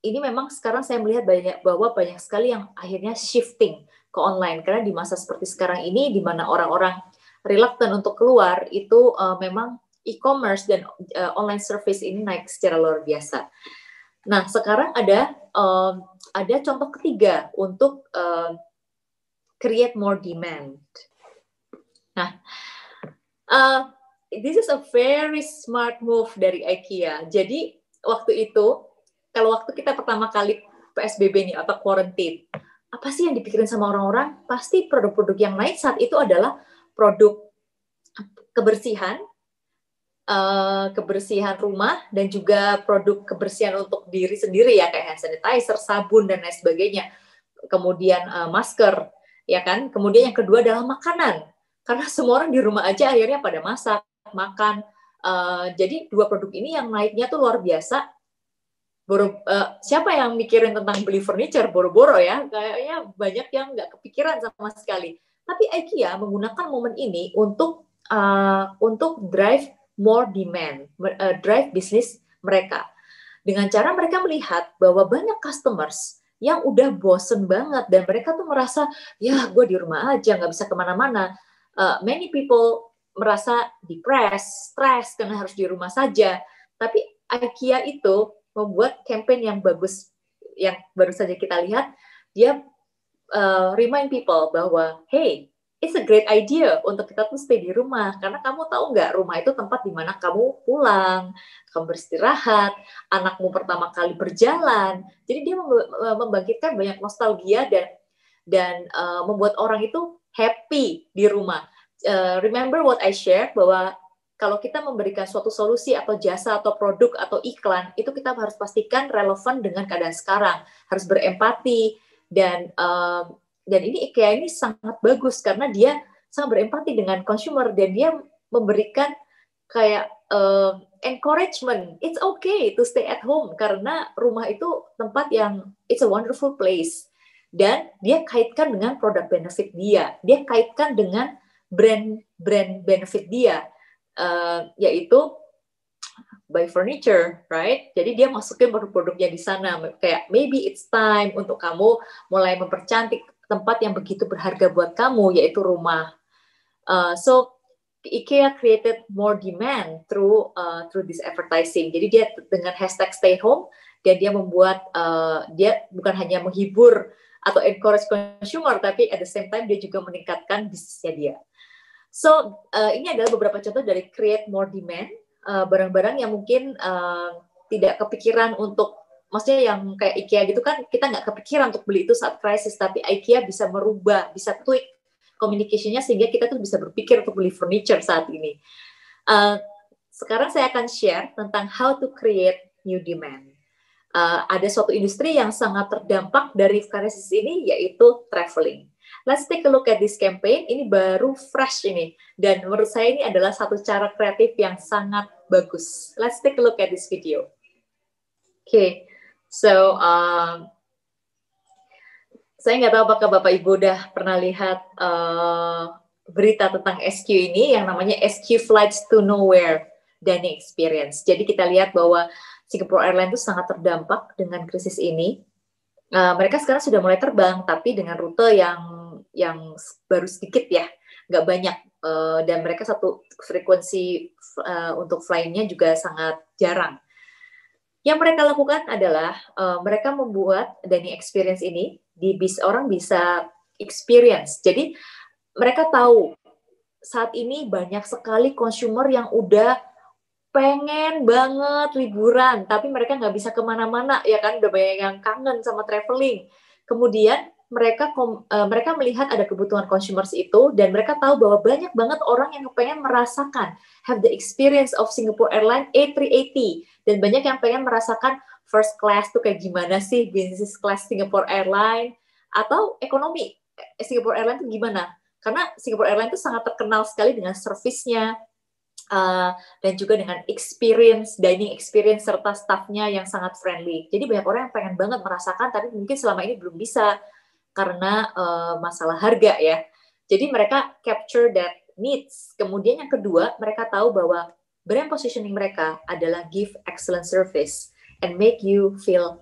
S2: ini memang sekarang saya melihat banyak bahwa banyak sekali yang akhirnya shifting ke online. Karena di masa seperti sekarang ini di mana orang-orang reluctant untuk keluar itu uh, memang e-commerce dan uh, online service ini naik secara luar biasa. Nah, sekarang ada um, ada contoh ketiga untuk uh, create more demand. Nah, uh, this is a very smart move dari IKEA. Jadi waktu itu, kalau waktu kita pertama kali PSBB nih atau quarantine, apa sih yang dipikirin sama orang-orang? Pasti produk-produk yang naik saat itu adalah produk kebersihan uh, kebersihan rumah dan juga produk kebersihan untuk diri sendiri ya kayak hand sanitizer, sabun dan lain sebagainya. Kemudian uh, masker, ya kan? Kemudian yang kedua adalah makanan. Karena semua orang di rumah aja akhirnya pada masak, makan. Uh, jadi dua produk ini yang naiknya tuh luar biasa. boro uh, siapa yang mikirin tentang beli furniture boro-boro ya kayaknya banyak yang nggak kepikiran sama sekali tapi IKEA menggunakan momen ini untuk uh, untuk drive more demand uh, drive bisnis mereka. Dengan cara mereka melihat bahwa banyak customers yang udah bosen banget dan mereka tuh merasa ya gue di rumah aja nggak bisa ke mana-mana. Uh, many people merasa depressed, stress karena harus di rumah saja. Tapi IKEA itu membuat campaign yang bagus yang baru saja kita lihat. Dia uh, remind people bahwa hey it's a great idea untuk kita tuh stay di rumah. Karena kamu tahu nggak rumah itu tempat di mana kamu pulang kamu beristirahat anakmu pertama kali berjalan. Jadi dia membangkitkan banyak nostalgia dan dan uh, membuat orang itu happy di rumah. Uh, remember what I shared bahwa kalau kita memberikan suatu solusi atau jasa atau produk atau iklan itu kita harus pastikan relevan dengan keadaan sekarang. Harus berempati dan um, dan ini IKEA ini sangat bagus karena dia sangat berempati dengan consumer dan dia memberikan kayak uh, encouragement it's okay to stay at home karena rumah itu tempat yang it's a wonderful place dan dia kaitkan dengan produk benefit dia dia kaitkan dengan brand brand benefit dia uh, yaitu buy furniture, right? Jadi dia masukin produk-produknya di sana. Kayak maybe it's time untuk kamu mulai mempercantik tempat yang begitu berharga buat kamu, yaitu rumah. Uh, so IKEA created more demand through uh, through this advertising. Jadi dia dengan hashtag stay home dan dia membuat uh, dia bukan hanya menghibur atau encourage consumer, tapi at the same time dia juga meningkatkan bisnisnya dia. So uh, ini adalah beberapa contoh dari create more demand eh, barang-barang yang mungkin uh, tidak kepikiran untuk maksudnya yang kayak IKEA gitu kan kita nggak kepikiran untuk beli itu saat krisis tapi IKEA bisa merubah bisa tweak communication-nya sehingga kita tuh bisa berpikir untuk beli furniture saat ini. Uh, sekarang saya akan share tentang how to create new demand. Uh, ada suatu industri yang sangat terdampak dari krisis ini yaitu traveling. Let's take a look at this campaign. Ini baru fresh ini. Dan menurut saya ini adalah satu cara kreatif yang sangat bagus. Let's take a look at this video. Oke, okay. So um, saya nggak tahu apakah Bapak Ibu udah pernah lihat uh, berita tentang SQ ini yang namanya SQ Flights to Nowhere Dining Experience. Jadi kita lihat bahwa Singapore Airlines itu sangat terdampak dengan krisis ini. Uh, mereka sekarang sudah mulai terbang, tapi dengan rute yang yang baru sedikit ya, nggak banyak. Uh, dan mereka satu frekuensi uh, untuk flyingnya juga sangat jarang. Yang mereka lakukan adalah uh, mereka membuat dining experience ini di bis orang bisa experience. Jadi mereka tahu saat ini banyak sekali consumer yang udah pengen banget liburan, tapi mereka nggak bisa ke mana-mana, ya kan? Udah banyak yang kangen sama traveling. Kemudian mereka uh, mereka melihat ada kebutuhan consumers itu dan mereka tahu bahwa banyak banget orang yang pengen merasakan have the experience of Singapore Airlines A380 dan banyak yang pengen merasakan first class tuh kayak gimana sih business class Singapore Airlines atau ekonomi eh, Singapore Airlines itu gimana? Karena Singapore Airlines itu sangat terkenal sekali dengan servisnya uh, dan juga dengan experience dining experience serta staffnya yang sangat friendly. Jadi banyak orang yang pengen banget merasakan tapi mungkin selama ini belum bisa karena uh, masalah harga ya. Jadi mereka capture that needs. Kemudian yang kedua, mereka tahu bahwa brand positioning mereka adalah give excellent service and make you feel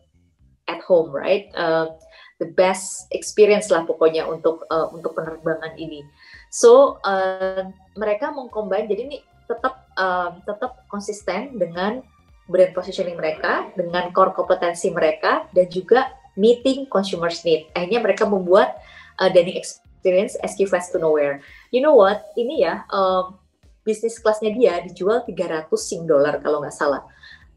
S2: at home, right? Uh, the best experience lah pokoknya untuk uh, untuk penerbangan ini. So uh, mereka mengcombine jadi ini tetap uh, tetap konsisten dengan brand positioning mereka, dengan core kompetensi mereka dan juga meeting consumers need. Akhirnya mereka membuat uh, dining experience SQ Fast to Nowhere. You know what? Ini ya, um, bisnis kelasnya dia dijual 300 sing dollar kalau nggak salah.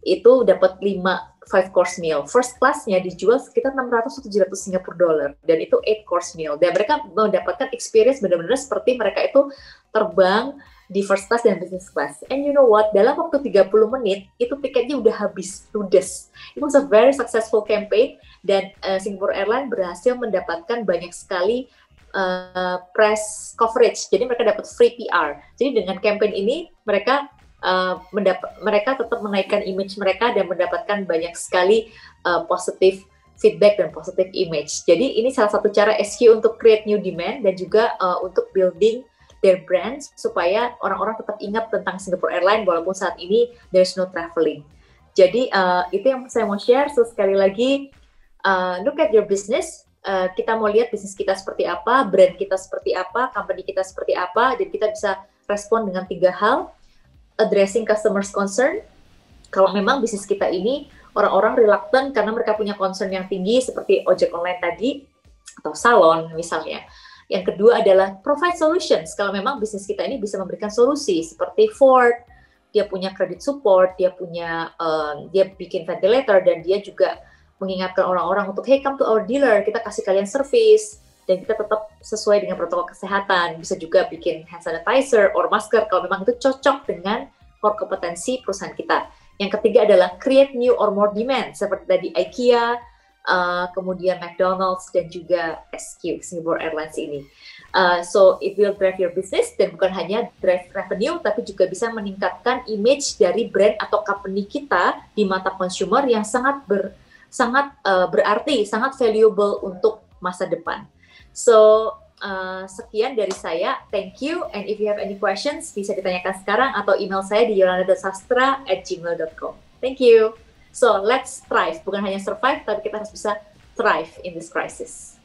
S2: Itu dapat 5 five course meal. First classnya dijual sekitar 600 atau 700 Singapura dollar dan itu eight course meal. Dan mereka mendapatkan experience benar-benar seperti mereka itu terbang di first class dan business class. And you know what? Dalam waktu 30 menit, itu tiketnya udah habis, ludes. It was a very successful campaign dan uh, Singapore Airlines berhasil mendapatkan banyak sekali uh, press coverage. Jadi mereka dapat free PR. Jadi dengan campaign ini, mereka uh, mendapat mereka tetap menaikkan image mereka dan mendapatkan banyak sekali uh, positif feedback dan positif image. Jadi ini salah satu cara SQ untuk create new demand dan juga uh, untuk building their brands supaya orang-orang tetap ingat tentang Singapore Airlines walaupun saat ini there's no traveling. Jadi uh, itu yang saya mau share. So sekali lagi uh, look at your business. Uh, kita mau lihat bisnis kita seperti apa, brand kita seperti apa, company kita seperti apa, dan kita bisa respon dengan tiga hal. Addressing customers concern. Kalau memang bisnis kita ini orang-orang reluctant karena mereka punya concern yang tinggi seperti ojek online tadi atau salon misalnya yang kedua adalah provide solutions. Kalau memang bisnis kita ini bisa memberikan solusi seperti Ford, dia punya credit support, dia punya um, dia bikin ventilator dan dia juga mengingatkan orang-orang untuk hey come to our dealer, kita kasih kalian service dan kita tetap sesuai dengan protokol kesehatan. Bisa juga bikin hand sanitizer or masker kalau memang itu cocok dengan core kompetensi perusahaan kita. Yang ketiga adalah create new or more demand seperti tadi IKEA, uh, kemudian McDonald's dan juga SQ Singapore Airlines ini. Uh, so it will drive your business dan bukan hanya drive revenue tapi juga bisa meningkatkan image dari brand atau company kita di mata consumer yang sangat ber sangat uh, berarti, sangat valuable untuk masa depan. So uh, sekian dari saya. Thank you. And if you have any questions bisa ditanyakan sekarang atau email saya di yolanadasastra@gmail.com. Thank you. So let's thrive, bukan hanya survive, tapi kita harus bisa thrive in this crisis.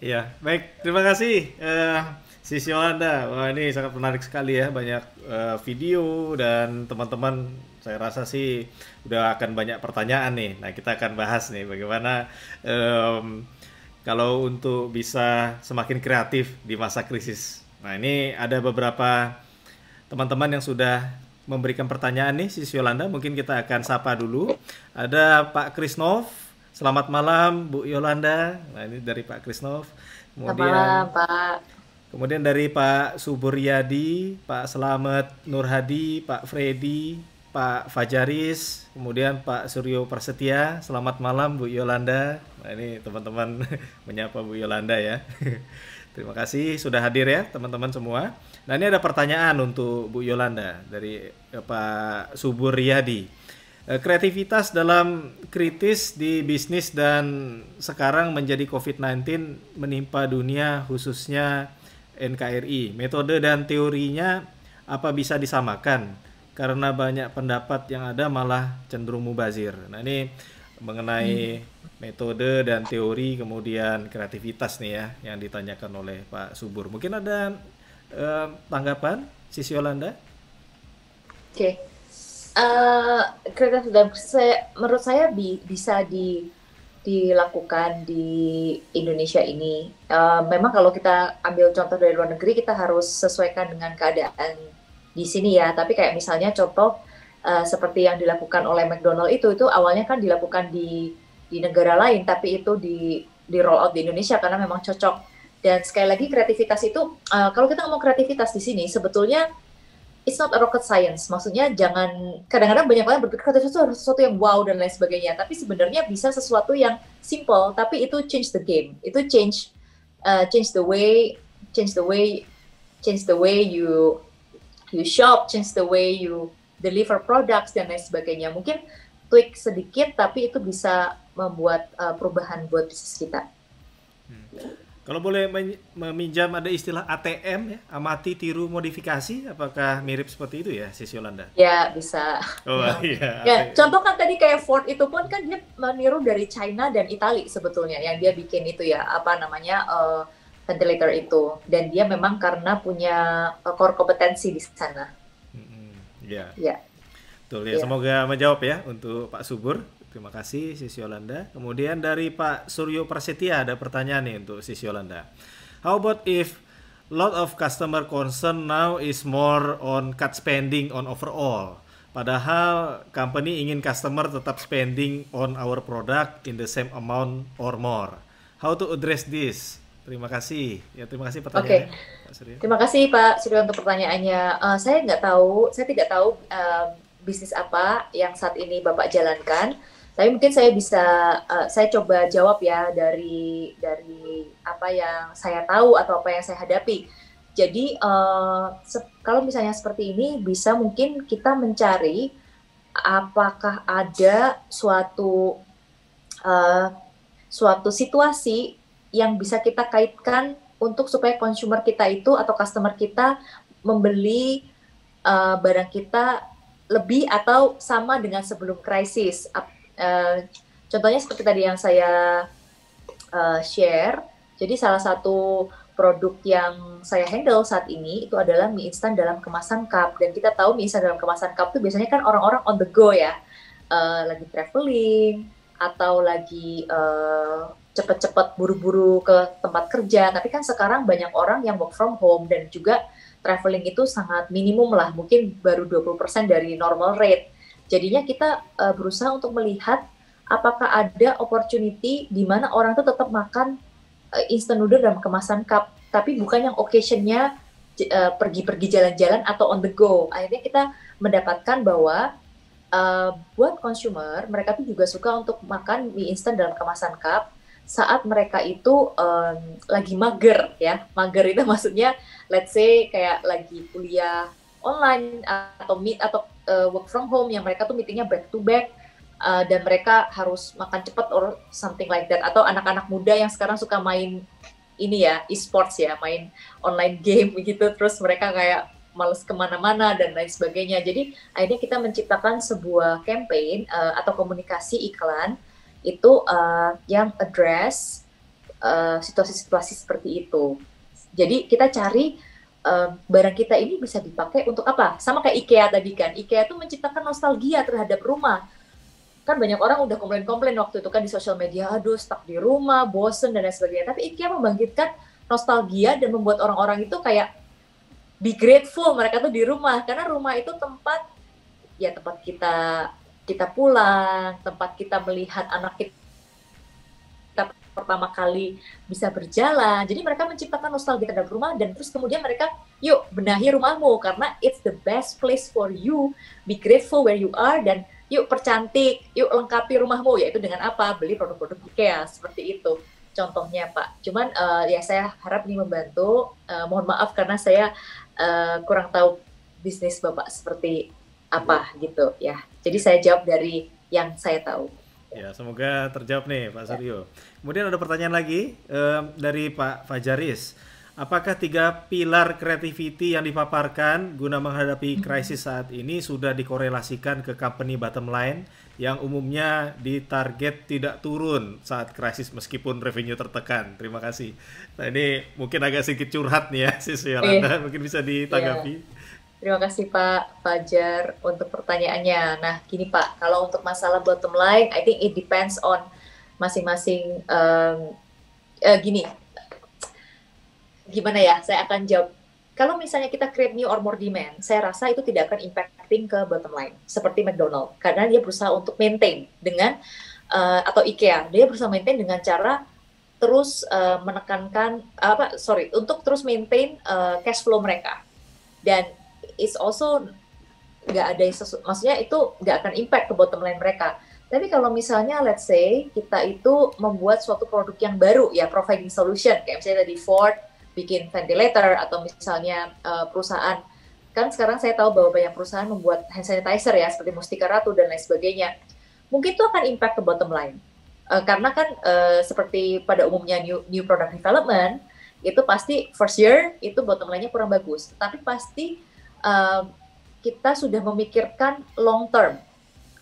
S1: Iya, baik. Terima kasih, uh, Sisi Yolanda. Wah ini sangat menarik sekali ya, banyak uh, video dan teman-teman saya rasa sih udah akan banyak pertanyaan nih. Nah kita akan bahas nih bagaimana um, kalau untuk bisa semakin kreatif di masa krisis. Nah ini ada beberapa teman-teman yang sudah memberikan pertanyaan nih si Yolanda. Mungkin kita akan sapa dulu. Ada Pak Krisnov. Selamat malam Bu Yolanda. Nah ini dari Pak Krisnov.
S2: Kemudian Selamat malam Pak.
S1: Kemudian dari Pak Suburyadi, Pak Selamat Nurhadi, Pak Freddy, Pak Fajaris, kemudian Pak Suryo Prasetya. Selamat malam Bu Yolanda. Nah ini teman-teman <laughs> menyapa Bu Yolanda ya. <laughs> Terima kasih sudah hadir ya teman-teman semua. Nah ini ada pertanyaan untuk Bu Yolanda dari eh, Pak Subur Riyadi. Eh, kreativitas dalam kritis di bisnis dan sekarang menjadi COVID-19 menimpa dunia khususnya NKRI. Metode dan teorinya apa bisa disamakan? Karena banyak pendapat yang ada malah cenderung mubazir. Nah ini mengenai hmm. metode dan teori kemudian kreativitas nih ya yang ditanyakan oleh Pak Subur. Mungkin ada uh, tanggapan sisi Yolanda?
S2: Oke. Okay. Uh, eh, kreatif dan saya, menurut saya bi bisa di dilakukan di Indonesia ini. Uh, memang kalau kita ambil contoh dari luar negeri kita harus sesuaikan dengan keadaan di sini ya. Tapi kayak misalnya contoh uh, seperti yang dilakukan oleh McDonald itu itu awalnya kan dilakukan di di negara lain tapi itu di di roll out di Indonesia karena memang cocok. Dan sekali lagi kreativitas itu uh, kalau kita ngomong kreativitas di sini sebetulnya it's not a rocket science. Maksudnya jangan kadang-kadang banyak orang berpikir kreativitas itu harus sesuatu yang wow dan lain sebagainya. Tapi sebenarnya bisa sesuatu yang simple tapi itu change the game. Itu change uh, change the way change the way change the way you you shop change the way you deliver products dan lain sebagainya. Mungkin tweak sedikit tapi itu bisa membuat uh, perubahan buat bisnis kita.
S1: Hmm. Kalau boleh meminjam ada istilah ATM ya, amati tiru modifikasi, apakah mirip seperti itu ya, Sisi Yolanda?
S2: Ya bisa.
S1: Oh iya.
S2: Ya, contoh kan tadi kayak Ford itu pun kan dia meniru dari China dan Italia sebetulnya, yang dia bikin itu ya, apa namanya uh, ventilator itu, dan dia memang karena punya uh, core kompetensi di sana.
S1: Ya. Ya. Betul ya. ya. Semoga menjawab ya untuk Pak Subur. Terima kasih Sisi Yolanda. Kemudian dari Pak Suryo Prasetya ada pertanyaan nih untuk Sisi Yolanda. How about if lot of customer concern now is more on cut spending on overall. Padahal company ingin customer tetap spending on our product in the same amount or more. How to address this? Terima kasih. Ya terima kasih pertanyaannya.
S2: Okay. Terima kasih Pak Suryo untuk pertanyaannya. Uh, saya nggak tahu, saya tidak tahu uh, bisnis apa yang saat ini Bapak jalankan. Tapi mungkin saya bisa, uh, saya coba jawab ya dari dari apa yang saya tahu atau apa yang saya hadapi. Jadi uh, kalau misalnya seperti ini bisa mungkin kita mencari apakah ada suatu uh, suatu situasi yang bisa kita kaitkan untuk supaya consumer kita itu atau customer kita membeli uh, barang kita lebih atau sama dengan sebelum krisis. Uh, contohnya seperti tadi yang saya uh, share. Jadi salah satu produk yang saya handle saat ini itu adalah mie instan dalam kemasan cup dan kita tahu mie instan dalam kemasan cup itu biasanya kan orang-orang on the go ya uh, lagi traveling atau lagi uh, cepet-cepet buru-buru ke tempat kerja. Tapi kan sekarang banyak orang yang work from home dan juga traveling itu sangat minimum lah. Mungkin baru 20% dari normal rate. Jadinya kita uh, berusaha untuk melihat apakah ada opportunity di mana orang itu tetap makan uh, instant noodle dalam kemasan cup, tapi bukan yang occasionnya uh, pergi-pergi jalan-jalan atau on the go. Akhirnya kita mendapatkan bahwa uh, buat consumer mereka tuh juga suka untuk makan mie instan dalam kemasan cup saat mereka itu um, lagi mager ya. Mager itu <laughs> maksudnya let's say kayak lagi kuliah online atau meet atau uh, work from home yang mereka tuh meetingnya back to back uh, dan mereka harus makan cepat or something like that. Atau anak-anak muda yang sekarang suka main ini ya e-sports ya main online game <laughs> gitu terus mereka kayak males ke mana-mana dan lain sebagainya. Jadi akhirnya kita menciptakan sebuah campaign uh, atau komunikasi iklan itu uh, yang address situasi-situasi uh, seperti itu. Jadi kita cari uh, barang kita ini bisa dipakai untuk apa? Sama kayak IKEA tadi kan. IKEA itu menciptakan nostalgia terhadap rumah. Kan banyak orang udah komplain-komplain waktu itu kan di sosial media, aduh stuck di rumah, bosen dan lain sebagainya. Tapi IKEA membangkitkan nostalgia dan membuat orang-orang itu kayak be grateful mereka tuh di rumah. Karena rumah itu tempat ya tempat kita kita pulang, tempat kita melihat anak kita pertama kali bisa berjalan. Jadi mereka menciptakan nostalgia terhadap rumah dan terus kemudian mereka yuk benahi rumahmu karena it's the best place for you. Be grateful where you are dan yuk percantik, yuk lengkapi rumahmu, yaitu dengan apa? Beli produk-produk IKEA, seperti itu contohnya Pak. Cuman uh, ya saya harap ini membantu. Uh, mohon maaf karena saya uh, kurang tahu bisnis Bapak seperti apa gitu ya. Jadi saya jawab dari yang saya tahu.
S1: Ya, semoga terjawab nih Pak Suryo. Kemudian ada pertanyaan lagi um, dari Pak Fajaris. Apakah tiga pilar creativity yang dipaparkan guna menghadapi krisis saat ini sudah dikorelasikan ke company bottom line yang umumnya ditarget tidak turun saat krisis meskipun revenue tertekan? Terima kasih. Nah ini mungkin agak sedikit curhat nih ya, <laughs> si Yolanda, eh, mungkin bisa ditanggapi. Iya.
S2: Terima kasih Pak Fajar untuk pertanyaannya. Nah gini Pak, kalau untuk masalah bottom line, I think it depends on masing-masing um, uh, gini. Gimana ya saya akan jawab. Kalau misalnya kita create new or more demand, saya rasa itu tidak akan impacting ke bottom line seperti McDonald. Karena dia berusaha untuk maintain dengan uh, atau IKEA. Dia berusaha maintain dengan cara terus uh, menekankan apa sorry untuk terus maintain uh, cash flow mereka. Dan is also nggak ada maksudnya itu nggak akan impact ke bottom line mereka. Tapi kalau misalnya let's say kita itu membuat suatu produk yang baru ya providing solution kayak misalnya tadi Ford bikin ventilator atau misalnya uh, perusahaan. Kan sekarang saya tahu bahwa banyak perusahaan membuat hand sanitizer ya seperti Mustika Ratu dan lain sebagainya. Mungkin itu akan impact ke bottom line. Uh, karena kan uh, seperti pada umumnya new new product development itu pasti first year itu bottom line-nya kurang bagus. Tapi pasti kita sudah memikirkan long term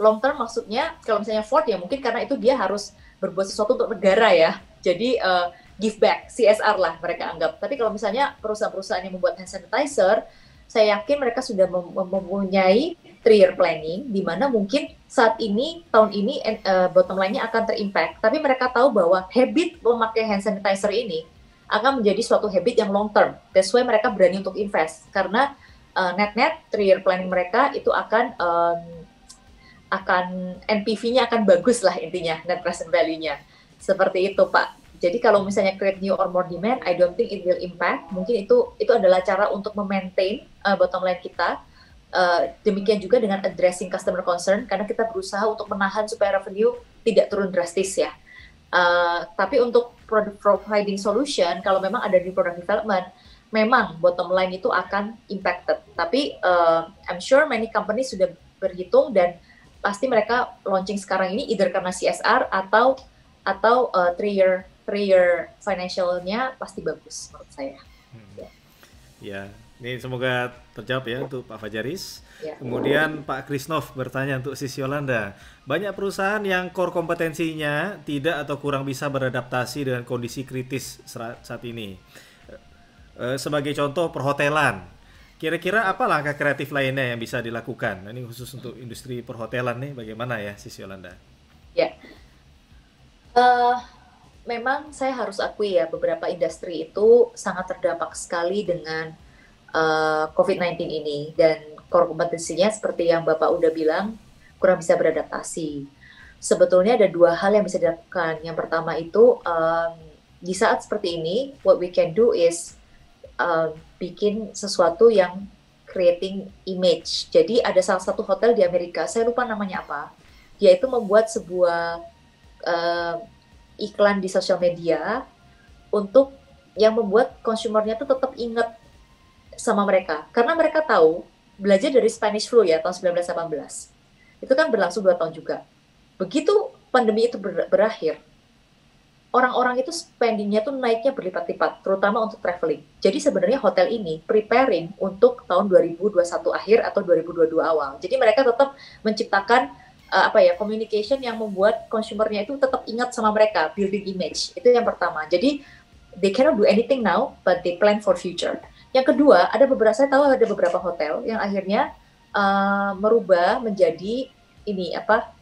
S2: long term maksudnya kalau misalnya Ford ya mungkin karena itu dia harus berbuat sesuatu untuk negara ya jadi uh, give back, CSR lah mereka anggap. Tapi kalau misalnya perusahaan-perusahaan yang membuat hand sanitizer, saya yakin mereka sudah mem mempunyai three year planning di mana mungkin saat ini tahun ini uh, bottom line-nya akan terimpact. Tapi mereka tahu bahwa habit memakai hand sanitizer ini akan menjadi suatu habit yang long term. That's why mereka berani untuk invest karena uh, net-net three year planning mereka itu akan um, akan NPV-nya akan bagus lah intinya net present value-nya. Seperti itu Pak. Jadi kalau misalnya create new or more demand, I don't think it will impact. Mungkin itu itu adalah cara untuk memaintain uh, bottom line kita. Uh, demikian juga dengan addressing customer concern karena kita berusaha untuk menahan supaya revenue tidak turun drastis ya. Uh, tapi untuk providing solution, kalau memang ada di product development, memang bottom line itu akan impacted. Tapi uh, I'm sure many companies sudah berhitung dan pasti mereka launching sekarang ini either karena CSR atau atau uh, three year three year financialnya pasti bagus menurut saya.
S1: Hmm. Ya. ya, ini semoga terjawab ya untuk Pak Fajaris.
S2: Ya.
S1: Kemudian Pak Krisnov bertanya untuk Sisi Yolanda. Banyak perusahaan yang core kompetensinya tidak atau kurang bisa beradaptasi dengan kondisi kritis saat ini. Eh, sebagai contoh perhotelan. Kira-kira apa langkah kreatif lainnya yang bisa dilakukan? Ini khusus untuk industri perhotelan nih, bagaimana ya, Sisi Yolanda?
S2: Ya, uh, memang saya harus akui ya beberapa industri itu sangat terdampak sekali dengan uh, eh, COVID-19 ini dan core kompetensinya seperti yang Bapak udah bilang kurang bisa beradaptasi. Sebetulnya ada dua hal yang bisa dilakukan. Yang pertama itu um, di saat seperti ini, what we can do is uh, bikin sesuatu yang creating image. Jadi ada salah satu hotel di Amerika, saya lupa namanya apa. Dia itu membuat sebuah uh, iklan di sosial media untuk yang membuat konsumernya tuh tetap ingat sama mereka. Karena mereka tahu belajar dari Spanish flu ya tahun 1918. Itu kan berlangsung dua tahun juga. Begitu pandemi itu ber berakhir, orang-orang itu spendingnya tuh naiknya berlipat-lipat, terutama untuk traveling. Jadi sebenarnya hotel ini preparing untuk tahun 2021 akhir atau 2022 awal. Jadi mereka tetap menciptakan uh, apa ya communication yang membuat konsumernya itu tetap ingat sama mereka, building image. Itu yang pertama. Jadi they cannot do anything now, but they plan for future. Yang kedua, ada beberapa saya tahu ada beberapa hotel yang akhirnya uh, merubah menjadi ini apa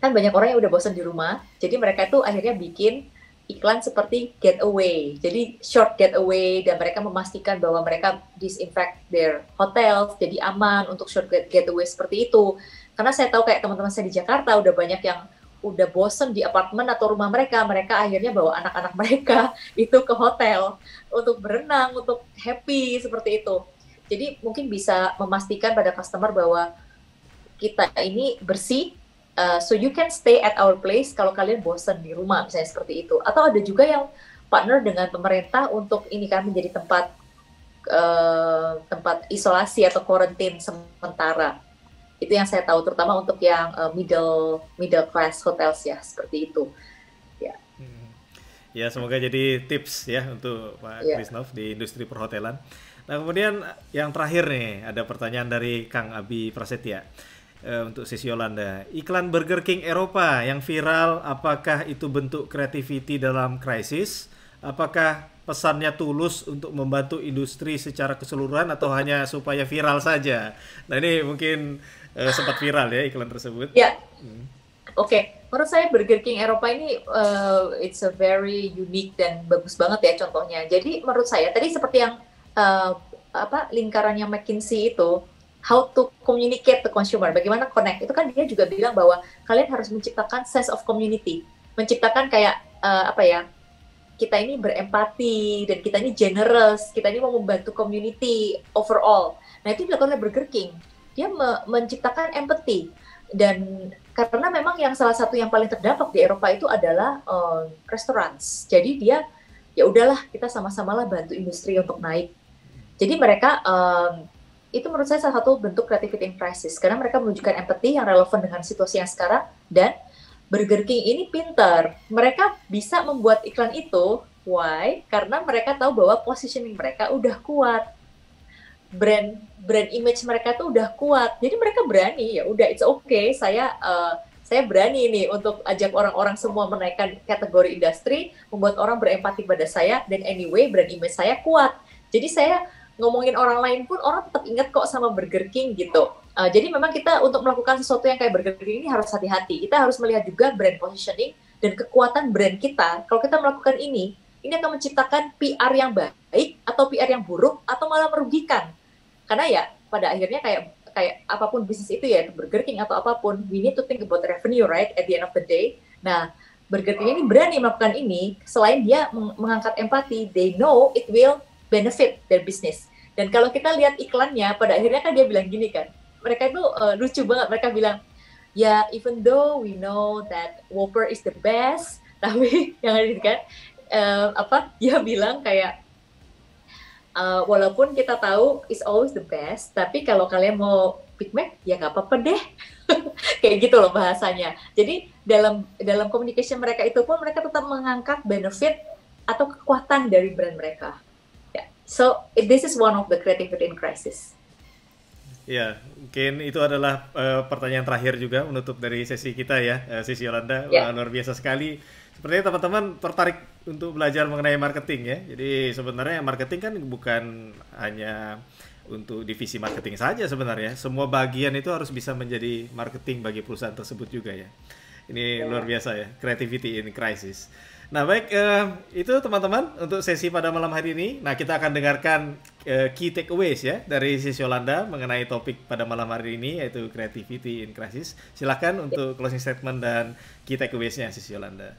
S2: kan banyak orang yang udah bosan di rumah jadi mereka itu akhirnya bikin iklan seperti getaway jadi short getaway dan mereka memastikan bahwa mereka disinfect their hotel jadi aman untuk short getaway seperti itu karena saya tahu kayak teman-teman saya di Jakarta udah banyak yang udah bosen di apartemen atau rumah mereka, mereka akhirnya bawa anak-anak mereka <laughs> itu ke hotel untuk berenang, untuk happy seperti itu. Jadi mungkin bisa memastikan pada customer bahwa kita ini bersih, Uh, so you can stay at our place kalau kalian bosan di rumah misalnya seperti itu. Atau ada juga yang partner dengan pemerintah untuk ini kan menjadi tempat uh, tempat isolasi atau karantin sementara. Itu yang saya tahu terutama untuk yang uh, middle middle class hotels ya seperti itu. Ya.
S1: Hmm. Ya semoga jadi tips ya untuk Pak yeah. Krisnov di industri perhotelan. Nah kemudian yang terakhir nih ada pertanyaan dari Kang Abi Prasetya uh, untuk sisi Yolanda. Iklan Burger King Eropa yang viral, apakah itu bentuk kreativiti dalam krisis? Apakah pesannya tulus untuk membantu industri secara keseluruhan atau hanya supaya viral saja? Nah ini mungkin uh, sempat viral ya iklan tersebut.
S2: Ya. Hmm. Oke, okay. menurut saya Burger King Eropa ini uh, it's a very unique dan bagus banget ya contohnya. Jadi menurut saya tadi seperti yang uh, apa lingkarannya McKinsey itu how to communicate to consumer, bagaimana connect. Itu kan dia juga bilang bahwa kalian harus menciptakan sense of community, menciptakan kayak uh, apa ya? Kita ini berempati dan kita ini generous, kita ini mau membantu community overall. Nah itu dilakukan oleh Burger King. Dia me menciptakan empathy dan karena memang yang salah satu yang paling terdampak di Eropa itu adalah uh, restaurants. Jadi dia ya udahlah kita sama-sama lah bantu industri untuk naik. Jadi mereka um, itu menurut saya salah satu bentuk creativity in crisis. Karena mereka menunjukkan empathy yang relevan dengan situasi yang sekarang. Dan Burger King ini pintar. Mereka bisa membuat iklan itu. Why? Karena mereka tahu bahwa positioning mereka udah kuat. Brand brand image mereka tuh udah kuat. Jadi mereka berani ya udah it's okay. Saya uh, saya berani nih untuk ajak orang-orang semua menaikkan kategori industri membuat orang berempati pada saya dan anyway brand image saya kuat. Jadi saya ngomongin orang lain pun orang tetap ingat kok sama Burger King gitu. Uh, jadi memang kita untuk melakukan sesuatu yang kayak Burger King ini harus hati-hati. Kita harus melihat juga brand positioning dan kekuatan brand kita. Kalau kita melakukan ini, ini akan menciptakan PR yang baik atau PR yang buruk atau malah merugikan. Karena ya pada akhirnya kayak kayak apa pun bisnis itu ya Burger King atau apa pun, we need to think about revenue right at the end of the day. Nah, Burger King ini berani melakukan ini selain dia mengangkat empati, they know it will benefit their business. Dan kalau kita lihat iklannya, pada akhirnya kan dia bilang gini kan, mereka itu uh, lucu banget, mereka bilang, ya even though we know that Whopper is the best, <laughs> tapi yang ada kan, uh, apa, dia bilang kayak, uh, walaupun kita tahu is always the best, tapi kalau kalian mau Big Mac ya nggak apa-apa deh. <laughs> Kayak gitu loh bahasanya. Jadi dalam dalam communication mereka itu pun mereka tetap mengangkat benefit atau kekuatan dari brand mereka. Yeah. So this is one of the creativity in crisis.
S1: Ya, mungkin itu adalah uh, pertanyaan terakhir juga menutup dari sesi kita ya, uh, sesi Yolanda.
S2: Ya.
S1: Wah, luar biasa sekali. Sepertinya teman-teman tertarik untuk belajar mengenai marketing ya. Jadi sebenarnya marketing kan bukan hanya untuk divisi marketing saja sebenarnya. Semua bagian itu harus bisa menjadi marketing bagi perusahaan tersebut juga ya. Ini luar biasa ya, creativity in crisis. Nah baik, uh, itu teman-teman untuk sesi pada malam hari ini. Nah kita akan dengarkan uh, key takeaways ya dari sisi Yolanda mengenai topik pada malam hari ini yaitu creativity in crisis. Silakan untuk closing statement dan key takeaways-nya sisi Yolanda.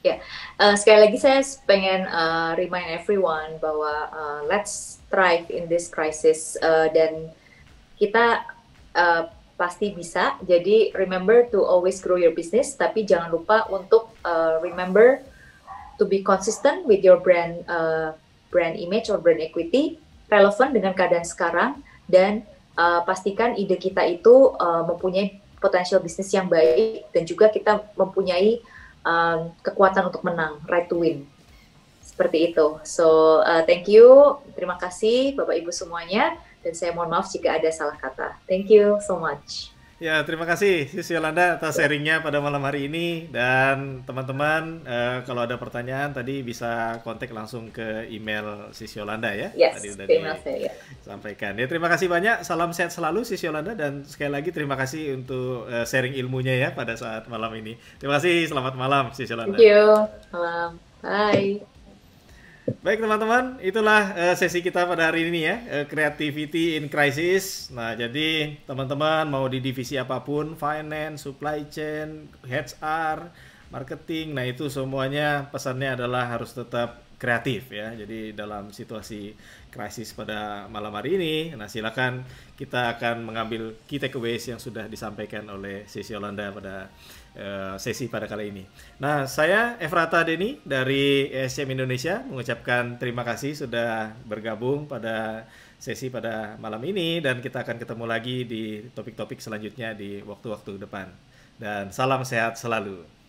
S2: Ya, uh, sekali lagi saya pengen uh, remind everyone bahwa uh, let's thrive in this crisis uh, dan kita uh, pasti bisa. Jadi remember to always grow your business, tapi jangan lupa untuk uh, remember to be consistent with your brand uh, brand image or brand equity, relevan dengan keadaan sekarang dan uh, pastikan ide kita itu uh, mempunyai potensial bisnis yang baik dan juga kita mempunyai um, kekuatan untuk menang, right to win. Seperti itu. So uh, thank you, terima kasih Bapak Ibu semuanya dan saya mohon maaf jika ada salah kata. Thank you so much.
S1: Ya, terima kasih Sisi Yolanda atas sharingnya pada malam hari ini dan teman-teman uh, kalau ada pertanyaan tadi bisa kontak langsung ke email Sisi Yolanda ya.
S2: Yes,
S1: tadi udah.
S2: Ya.
S1: Sampaikan. Ya, terima kasih banyak. Salam sehat selalu Sisi Yolanda dan sekali lagi terima kasih untuk uh, sharing ilmunya ya pada saat malam ini. Terima kasih. Selamat malam Sisi Yolanda.
S2: Thank you. Malam. Bye.
S1: Baik teman-teman, itulah uh, sesi kita pada hari ini ya, uh, Creativity in Crisis. Nah, jadi teman-teman mau di divisi apa pun, finance, supply chain, HR, marketing, nah itu semuanya pesannya adalah harus tetap kreatif ya. Jadi dalam situasi krisis pada malam hari ini, nah silakan kita akan mengambil key takeaways yang sudah disampaikan oleh Sisi Yolanda pada uh, sesi pada kali ini. Nah, saya Efrata Deni dari ESCM Indonesia mengucapkan terima kasih sudah bergabung pada sesi pada malam ini dan kita akan ketemu lagi di topik-topik selanjutnya di waktu-waktu depan. Dan salam sehat selalu.